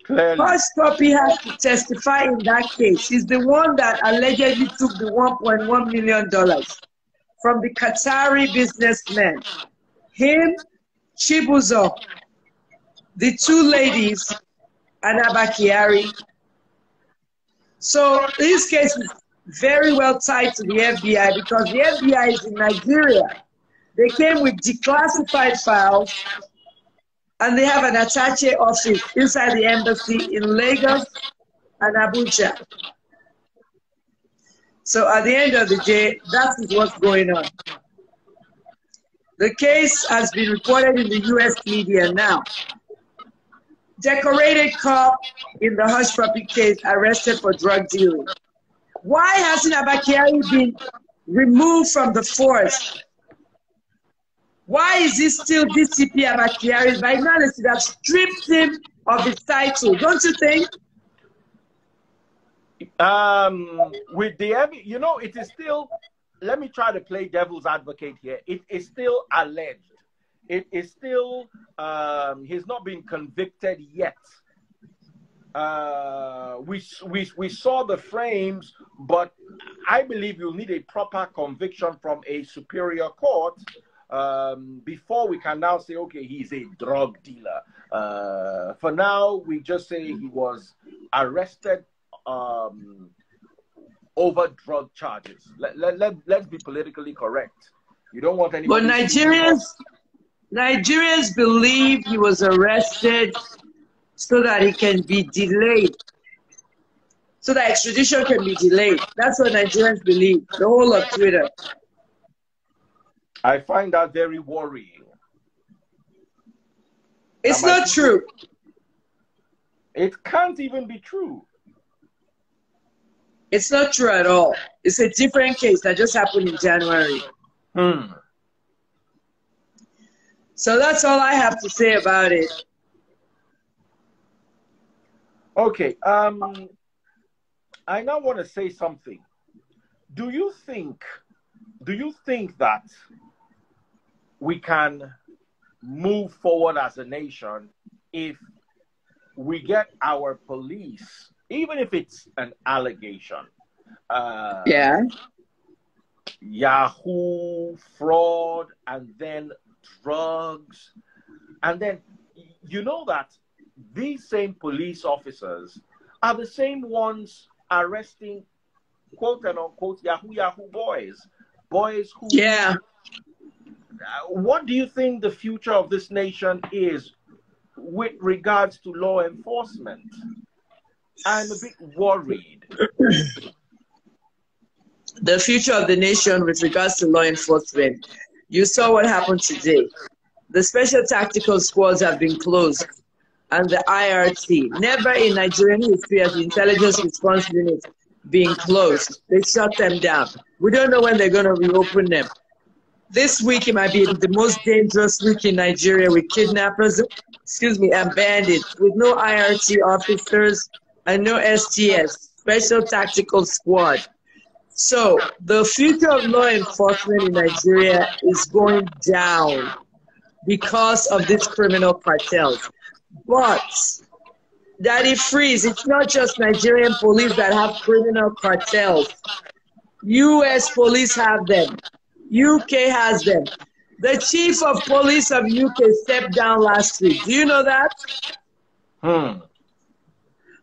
Clearly. Hushpuppi has to testify in that case. He's the one that allegedly took the $1.1 million from the Qatari businessman. Him, Chibuzo, the two ladies, and Abba Kyari. So this case is very well tied to the FBI because the FBI is in Nigeria. They came with declassified files and they have an attache office inside the embassy in Lagos and Abuja. So at the end of the day, that is what's going on. The case has been reported in the US media now. Decorated cop in the Hushpuppi case arrested for drug dealing. Why hasn't Abba Kyari been removed from the force why is he still DCP Abba Kyari? By should have stripped him of his title, don't you think? Um, with the you know, it is still. Let me try to play devil's advocate here. It is still alleged. It is still. Um, he's not been convicted yet. Uh, we we we saw the frames, but I believe you'll need a proper conviction from a superior court um, before we can now say, okay, he's a drug dealer. Uh, for now, we just say he was arrested um, over drug charges. Let, let, let, let's be politically correct. You don't want any. But Nigerians, Nigerians believe he was arrested so that he can be delayed. So that extradition can be delayed. That's what Nigerians believe. The whole of Twitter. I find that very worrying. It's not true. It can't even be true. It's not true at all. It's a different case that just happened in January. Hmm. So that's all I have to say about it. Okay. Um, I now want to say something. Do you think? Do you think that we can move forward as a nation if we get our police, even if it's an allegation. Uh, yeah. Yahoo, fraud, and then drugs. And then you know that these same police officers are the same ones arresting quote and unquote Yahoo Yahoo boys. Boys who yeah what do you think the future of this nation is with regards to law enforcement? I'm a bit worried. the future of the nation with regards to law enforcement. You saw what happened today. The special tactical squads have been closed, and the IRT. Never in Nigerian history has the intelligence response unit been closed. They shut them down. We don't know when they're going to reopen them. This week it might be the most dangerous week in Nigeria with kidnappers, excuse me, and bandits, with no IRT officers and no STS, Special Tactical Squad. So the future of law enforcement in Nigeria is going down because of these criminal cartels. But Daddy Freeze, it's not just Nigerian police that have criminal cartels. US police have them. UK has them. The chief of police of UK stepped down last week. Do you know that? Hmm.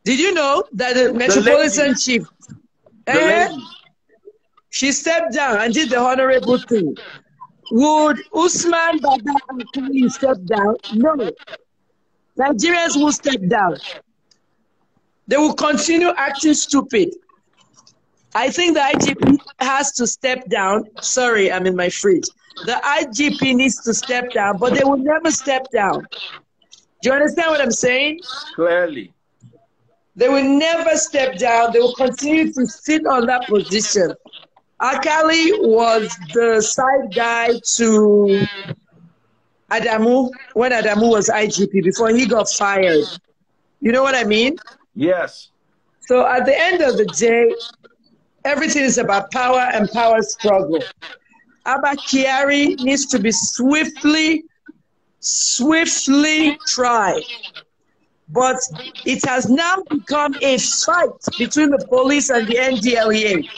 Did you know that the Metropolitan lady. Chief, The eh, she stepped down and did the honorable thing? Would Usman Baba Alkali step down? No. Nigerians will step down. They will continue acting stupid. I think the IGP has to step down. Sorry, I'm in my fridge. The IGP needs to step down, but they will never step down. Do you understand what I'm saying? Clearly. They will never step down. They will continue to sit on that position. Alkali was the side guy to Adamu when Adamu was IGP before he got fired. You know what I mean? Yes. So at the end of the day, everything is about power and power struggle. Abba Kyari needs to be swiftly, swiftly tried. But it has now become a fight between the police and the NDLEA.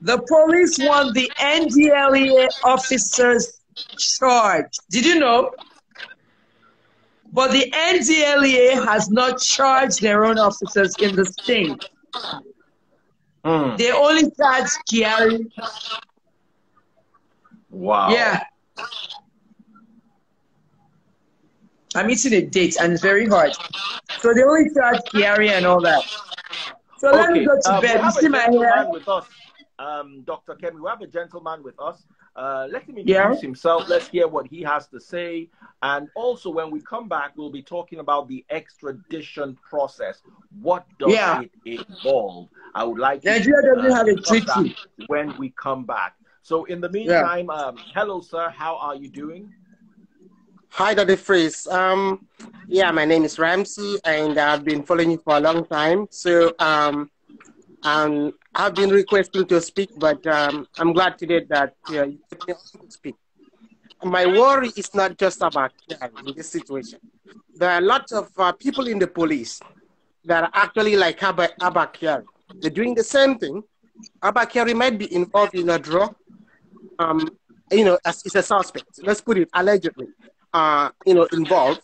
The police want the NDLEA officers charged. Did you know? But the NDLEA has not charged their own officers in the sting. Hmm. They only charge Kyari. Wow. Yeah. I'm eating a date and it's very hard. So they only charge Kyari and all that. So let me go to we bed. You see a my hair? with us, um, Dr. Kemi. We have a gentleman with us. Uh, let him introduce Yeah. himself. Let's hear what he has to say. And also, when we come back, we'll be talking about the extradition process. What does Yeah. it involve? I would like Nigeria to, doesn't have a treaty. when we come back. So, in the meantime, um, hello, sir. How are you doing? Hi, Daddy Freeze. Um, yeah, my name is Ramsey, and I've been following you for a long time. So, um, um, I've been requesting to speak, but um, I'm glad today that uh, you speak. My worry is not just about Kyari in this situation. There are lots of uh, people in the police that are actually like Abba, Abba. They're doing the same thing. Abba might be involved in a drug, um, you know, as is a suspect. Let's put it allegedly, uh, you know, involved.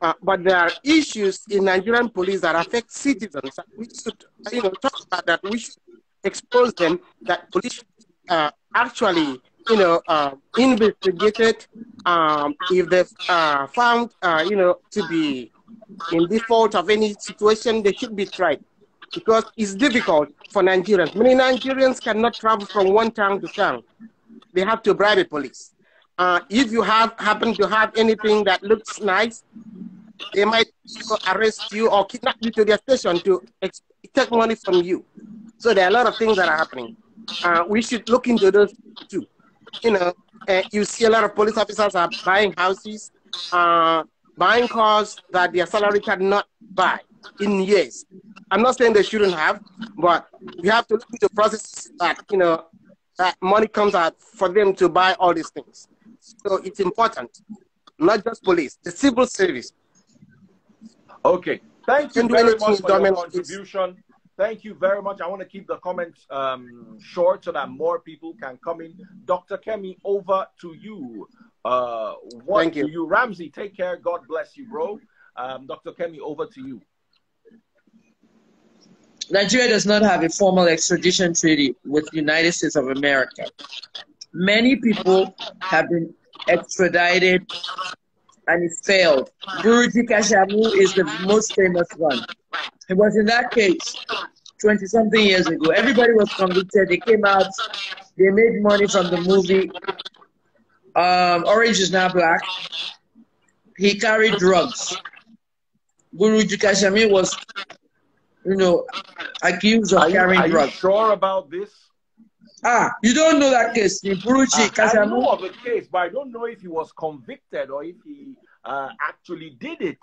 Uh, but there are issues in Nigerian police that affect citizens. We should, you know, talk about that. We should expose them. That police uh, actually, you know, uh, investigated. Um, if they've uh, found, uh, you know, to be in default of any situation, they should be tried because it's difficult for Nigerians. Many Nigerians cannot travel from one town to town. They have to bribe the police. Uh, if you have happen to have anything that looks nice, they might arrest you or kidnap you to their station to take money from you. So there are a lot of things that are happening. Uh, we should look into those too. You know, uh, you see a lot of police officers are buying houses, uh, buying cars that their salary cannot buy in years. I'm not saying they shouldn't have, but we have to look into processes that you know that money comes out for them to buy all these things. So it's important, not just police, the civil service. Okay. Thank you very much for your contribution. Thank you very much. I want to keep the comments um, short so that more people can come in. Dr. Kemi, over to you. Uh, what Thank you. you, Ramsey? Take care. God bless you, bro. Um, Dr. Kemi, over to you. Nigeria does not have a formal extradition treaty with the United States of America. Many people have been extradited and it failed. Buruji Kashamu is the most famous one. It was in that case 20 something years ago. Everybody was convicted. They came out, they made money from the movie um, Orange is Now Black. He carried drugs. Buruji Kashamu was, you know, accused of Are you, carrying are you drugs. sure about this? Ah, you don't know that case, Buruji I, I know of the case, but I don't know if he was convicted or if he uh, actually did it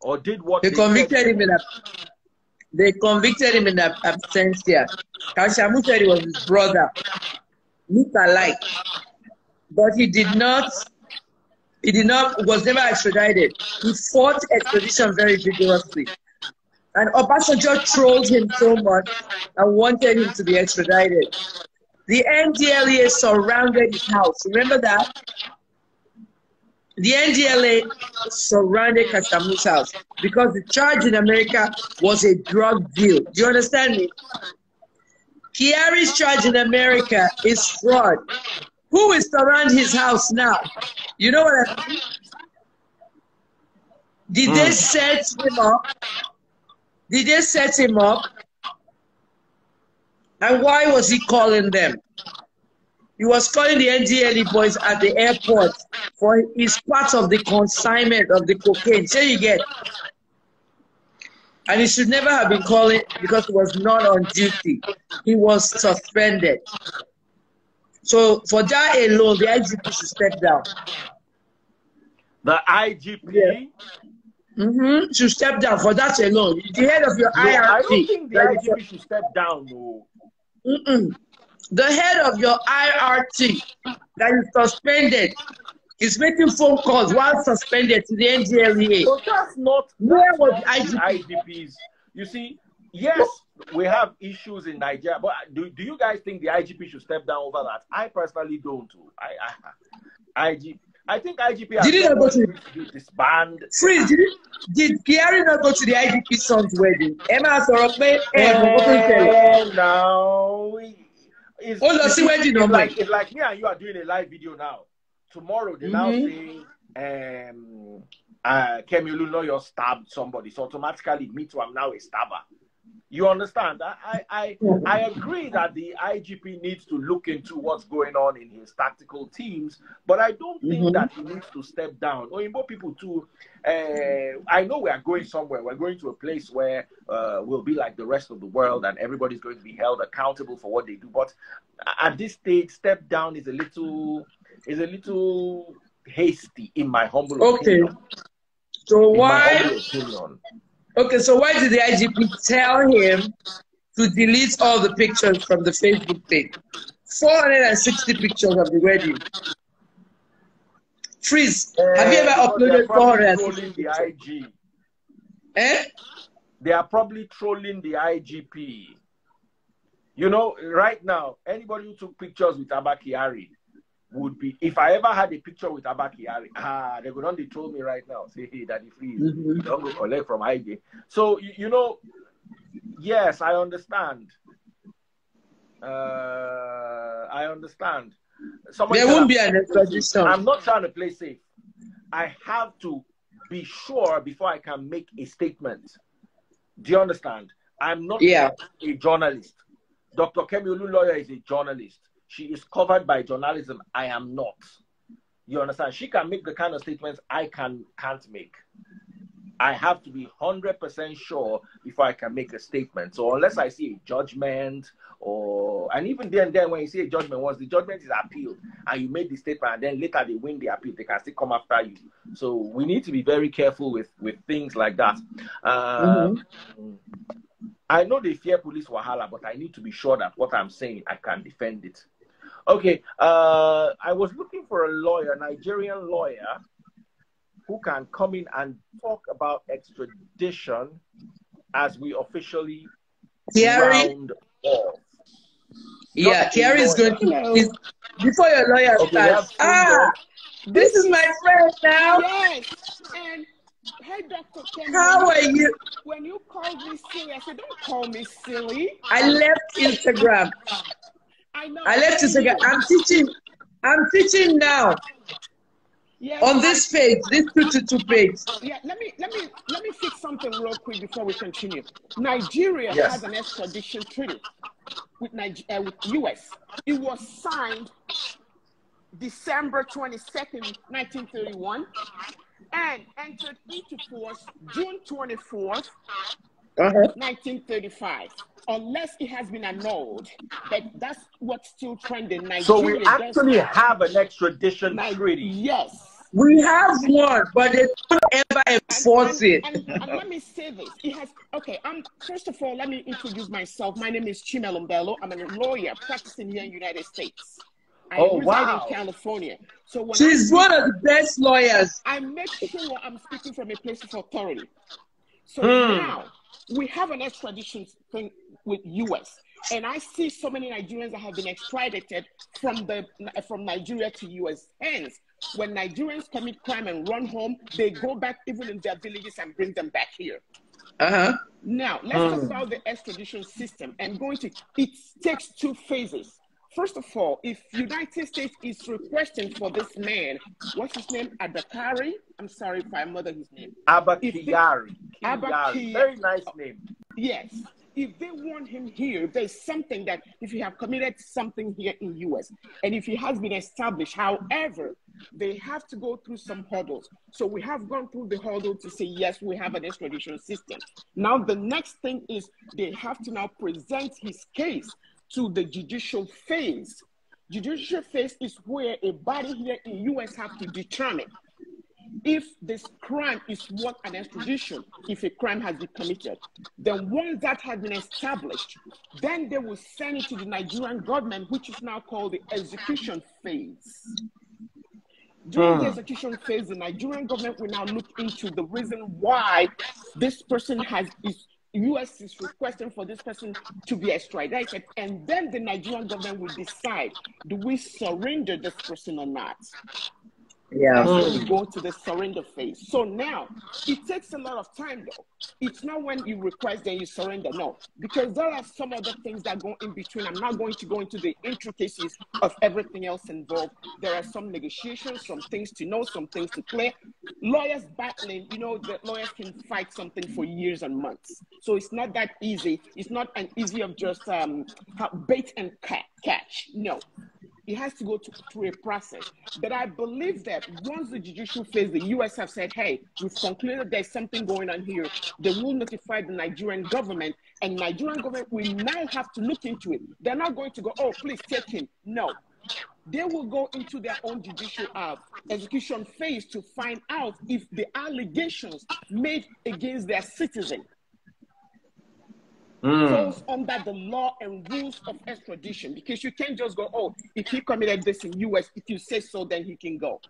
or did what They they said. convicted him in a they convicted him in ab- absentia. Kashamu said it was his brother, look alike, but he did not. He did not. Was never extradited. He fought extradition very vigorously, and Obasanjo trolled him so much and wanted him to be extradited. The NDLEA surrounded his house. Remember that? The NDLEA surrounded Kashamu's house because the charge in America was a drug deal. Do you understand me? Kyari's charge in America is fraud. Who will surround his house now? You know what I mean? Did they hmm. set him up? Did they set him up? And why was he calling them? He was calling the NDLE boys at the airport for his part of the consignment of the cocaine. So you get. And he should never have been calling because he was not on duty. He was suspended. So for that alone, the IGP should step down. The IGP. Yeah. Mm-hmm. Should step down for that alone. The head of your No, I don't think the IGP should step down. No. Mm-mm. The head of your IRT that is suspended is making phone calls while suspended to the NDLEA. So that's not Where was the IGP? IGPs. You see, yes, we have issues in Nigeria, but do, do you guys think the IGP should step down over that? I personally don't. I, I, IG, I think IGP has Did he not go to- be disbanded. Freeze, did, it, did Gary not go to the IGP son's wedding? Emma Sorokme, mo kọ́kọ́ ń tẹ̀lé. Eh, no. It's, Ó lọ you sí see, wedding it's like, it's like me and you are doing a live video now. Tomorrow, they now Mhm. say, um, uh, Kemi Olunloyo stabbed somebody. So automatically, me too, I'm now a stabber. You understand? I, I, I, agree that the IGP needs to look into what's going on in his tactical teams, but I don't think Mhm. that he needs to step down. Oyinbo people too. Uh, I know we are going somewhere. We're going to a place where uh, we'll be like the rest of the world, and everybody's going to be held accountable for what they do. But at this stage, step down is a little is a little hasty, in my humble opinion. Okay. opinion. So In why? Okay, so why did the IGP tell him to delete all the pictures from the Facebook page? 460 pictures of the wedding. Freeze, have you ever Uh, they're uploaded probably 460 trolling the? IG? Eh? They are probably trolling the IGP. You know, right now, anybody who took pictures with Abba Kyari would be. If I ever had a picture with Abba Kyari, ah, they would only troll me right now. Say, hey, Daddy, please, Mhm. don't go collect from IG. So you, you know, yes, I understand. Uh, I understand. Somebody There won't I'm- be an extradition. I'm not trying to play safe. I have to be sure before I can make a statement. Do you understand? I'm not Yeah. a journalist. Dr. Kemi Lawyer is a journalist. She is covered by journalism. I am not. You understand? She can make the kind of statements I can can't make. I have to be hundred percent sure before I can make a statement. So unless I see a judgment or and even then then when you see a judgment, once the judgment is appealed and you made the statement and then later they win the appeal, they can still come after you. So we need to be very careful with with things like that. Um, I know they fear police wahala, but I need to be sure that what I'm saying I can defend it. Okay, uh, I was looking for a lawyer, Nigerian lawyer, who can come in and talk about extradition as we officially Kyari, round off. yeah, Not a Kyari is lawyer. going to, before your lawyer Okay, starts. Ah, freedom. this is my friend now. Yes. And hey, Dr. Ken, How are you? when you called me silly, I said, don't call me silly. I left Instagram. I know. I left Instagram. you. I'm teaching. I'm teaching now on this page, this two to two page. Yeah, let me let me let me fix something real quick before we continue. Nigeria Yes. has an extradition treaty with Niger- uh, with US. It was signed December twenty second, nineteen thirty one, and entered into force June twenty fourth, Uh-huh. 1935. unless it has been annulled. But that's what's still trending. Nigeria So we actually have an extradition Ni- treaty. Yes. We have one, but they don't ever enforce it. And, and, and let me say this. It has okay. Um, first of all, let me introduce myself. My name is Chimelo Mbello. I'm a lawyer practicing here in the United States. I Oh, reside wow. in California. So when She's I, one of the best lawyers. I make sure I'm speaking from a place of authority. So Hmm. now we have an extradition thing with US. And I see so many Nigerians that have been extradited from the from Nigeria to US. Hence, when Nigerians commit crime and run home, they go back even in their villages and bring them back here. Uh huh. Now, let's talk about the extradition system. I'm going to, it takes two phases. First of all, if United States is requesting for this man, what's his name? Adakari? I'm sorry if I murder his name. Abakiyari. Abba Very nice name. Yes. If they want him here, if there's something that if he have committed something here in US and if he has been established, however, they have to go through some hurdles. So we have gone through the hurdle to say yes, we have an extradition system. Now the next thing is they have to now present his case to the judicial phase. Judicial phase is where a body here in US have to determine if this crime is worth an extradition, if a crime has been committed, then once that has been established, then they will send it to the Nigerian government, which is now called the execution phase. During the hmm. execution phase, the Nigerian government will now look into the reason why this person has is US is requesting for this person to be extradited, and then the Nigerian government will decide: do we surrender this person or not? Yeah. That's go to the surrender phase. So now it takes a lot of time though. It's not when you request then you surrender. No, because there are some other things that go in between. I'm not going to go into the intricacies of everything else involved. There are some negotiations, some things to know, some things to clear. Lawyers battling, you know, the lawyers can fight something for years and months. So it's not that easy. It's not an easy of just um, bait and catch. No, it has to go to, through a process. But I believe that once the judicial phase, the US have said, hey, we've concluded there's something going on here, they will notify the Nigerian government, and Nigerian government will now have to look into it. They're not going to go, oh, please take him. No. They will go into their own judicial uh, execution phase to find out if the allegations made against their citizen Hmm. falls under the law and rules of extradition because you can't just go, oh, if he committed this in US, if you say so, then he can go.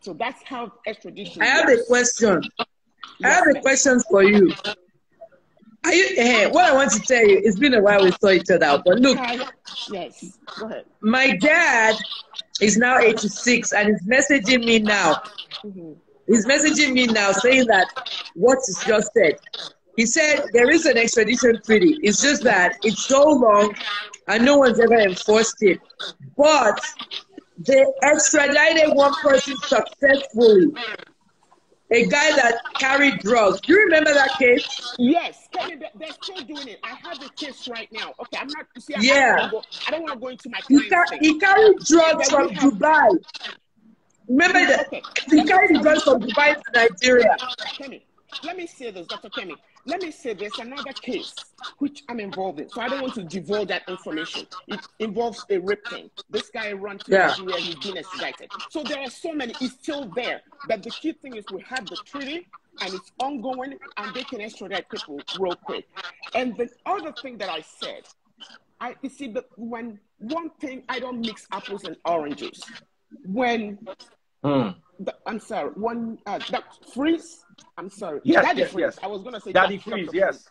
So that's how extradition I have a works. question. I have a question for you. Are you eh, what I want to tell you, it's been a while we saw each other, but look, Yes, go ahead. my dad is now 86 and he's messaging me now. Mhm. He's messaging me now saying that what is just said. He said there is an extradition treaty. It's just that it's so long and no one's ever enforced it. But they extradited one person successfully. A guy that carried drugs. Do you remember that case? Yes, they're still doing it. I have the case right now. Okay, I'm not. See, I, Yeah. I, don't, wanna go, I don't want to go into my He, ca- he carried drugs Yeah, from have- Dubai. Remember that? Okay. He carried drugs from Dubai to Nigeria. Kemi, let me say this, Dr. Kemi. Let me say there's another case which I'm involved in. So I don't want to divulge that information. It involves a rape thing. This guy ran to Yeah. Nigeria, he's been extradited. So there are so many, it's still there. But the key thing is we have the treaty and it's ongoing and they can extradite people real quick. And the other thing that I said, I you see the when one thing I don't mix apples and oranges. When Hmm. the, I'm sorry, one uh, that freeze. I'm sorry, Yes, Daddy yes, Freeze. yes. I was gonna say Daddy Dr. Freeze, Freeze. yes.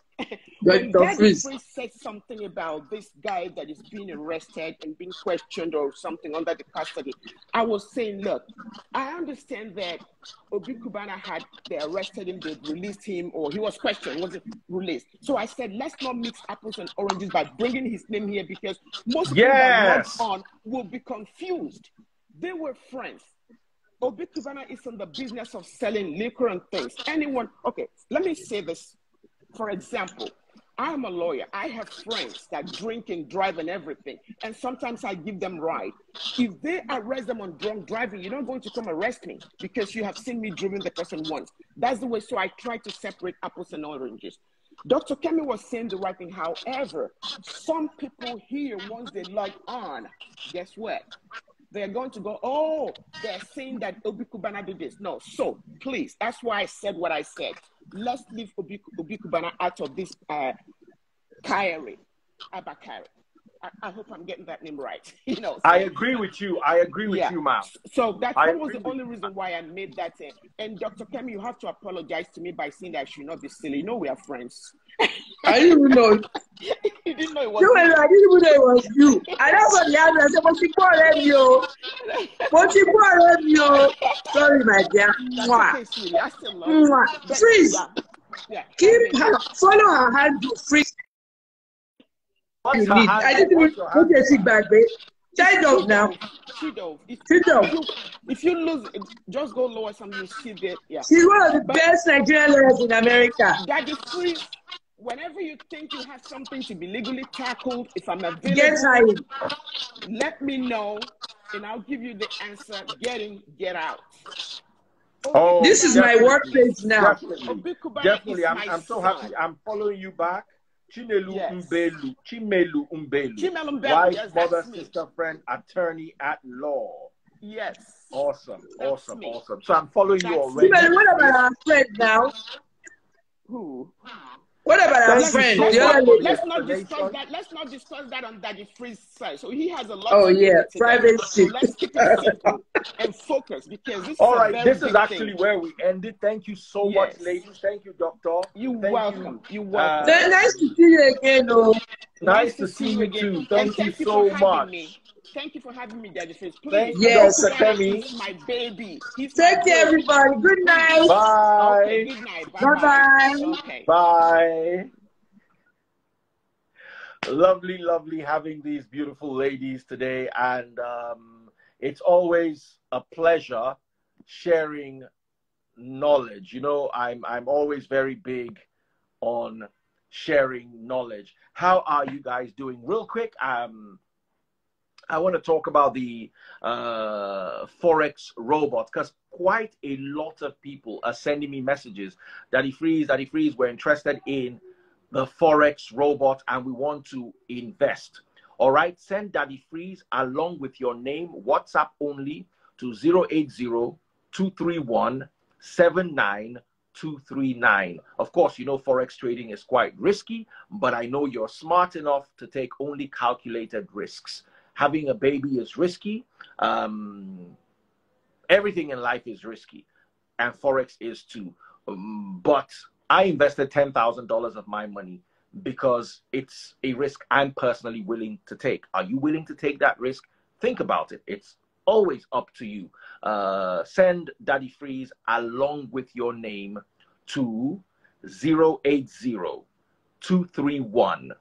when Daddy Freeze. Freeze said something about this guy that is being arrested and being questioned or something under the custody, I was saying, look, I understand that Obi Cubana had they arrested him, they released him, or he was questioned, wasn't released. So I said, let's not mix apples and oranges by bringing his name here because most people that on will be confused. They were friends. Obi Cubana is in the business of selling liquor and things. Anyone, okay, let me say this. For example, I'm a lawyer. I have friends that drink and drive and everything. And sometimes I give them ride. If they arrest them on drunk driving, you're not going to come arrest me because you have seen me driving the person once. That's the way. So I try to separate apples and oranges. Dr. Kemi was saying the right thing. However, some people here, once they log on, guess what? They're going to go, oh, they're saying that Obi Cubana did this. No, so please, that's why I said what I said. Let's leave Obi, Obi Cubana out of this uh, Kyrie, Abakari. I, I, hope I'm getting that name right. you know, so, I agree with you. I agree with yeah. you, ma'am. So that, that was the only reason why I made that. Uh, and Dr. Kemi, you have to apologize to me by saying that I should not be silly. You know, we are friends. I didn't even know. you didn't know it was you. I didn't even know it was you. I know what the other said, but you call them you. But you call them you. Sorry, my dear. Mwah. Okay, sweetie. I still love Mwah. Freeze. Yeah. Yeah. Keep her, follow her hand to freeze. What's you need. I didn't even put your seat back, babe. Stand up now. Sit up. If, Sit. If you, if you lose, just go lower something. You see there. Yeah. She's one of the but, best Nigerian lawyers in America. Daddy Freeze whenever you think you have something to be legally tackled, if I'm available, get hired. let me know and I'll give you the answer. Get in, get out. Oh, oh this is my workplace now. Definitely, definitely. I'm, I'm so happy. I'm following you back. Chinelu yes. Umbelu, Chimelu Umbelu, Chimelu Umbelu, wife, yes, mother, sister, friend, attorney at law. Yes. Awesome, That's awesome, me. awesome. So I'm following That's you already. Chimelu, what about our friend now? Who? What about our Thank friend? you so The much other for lady. Let's not discuss that. Let's not discuss that on Daddy Freeze side. So he has a lot. Oh to yeah, today. private So let's keep it simple and focus because this All is a right, very this is actually thing. where we ended. Thank you so Yes. much, ladies. Thank you, doctor. You Thank welcome. You, Uh, welcome. Then nice to see you again, oh. Nice to see you again. too. Thank you thank you so much. me. Thank you for having me, Daddy Freeze. Please, Yes. Dr. Kemi. My baby. He's Take care, everybody. Good night. Bye. Okay, good night. Bye Bye-bye. Okay. Bye. Lovely, lovely having these beautiful ladies today. And um, it's always a pleasure sharing knowledge. You know, I'm, I'm always very big on sharing knowledge. How are you guys doing? Real quick, um, I want to talk about the uh, Forex robot because quite a lot of people are sending me messages. that Daddy Freeze, Daddy Freeze, we're interested in the Forex robot and we want to invest. All right, send Daddy Freeze along with your name, WhatsApp only to 080 231 79239. Of course, you know Forex trading is quite risky, but I know you're smart enough to take only calculated risks. Having a baby is risky. Um, everything in life is risky, and Forex is too. Um, but I invested $10,000 of my money because it's a risk I'm personally willing to take. Are you willing to take that risk? Think about it. It's always up to you. Uh, send Daddy Freeze along with your name to 080 231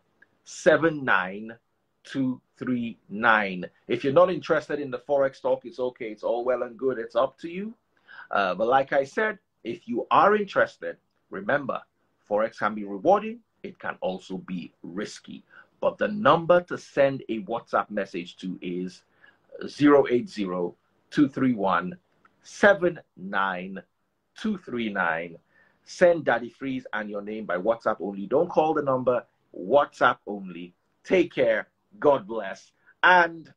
79239. If you're not interested in the Forex talk, it's okay. It's all well and good. It's up to you. Uh, but like I said, if you are interested, remember, Forex can be rewarding. It can also be risky. But the number to send a WhatsApp message to is 080 231 79239. Send Daddy Freeze and your name by WhatsApp only. Don't call the number, WhatsApp only. Take care. God bless. And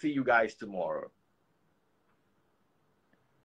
see you guys tomorrow.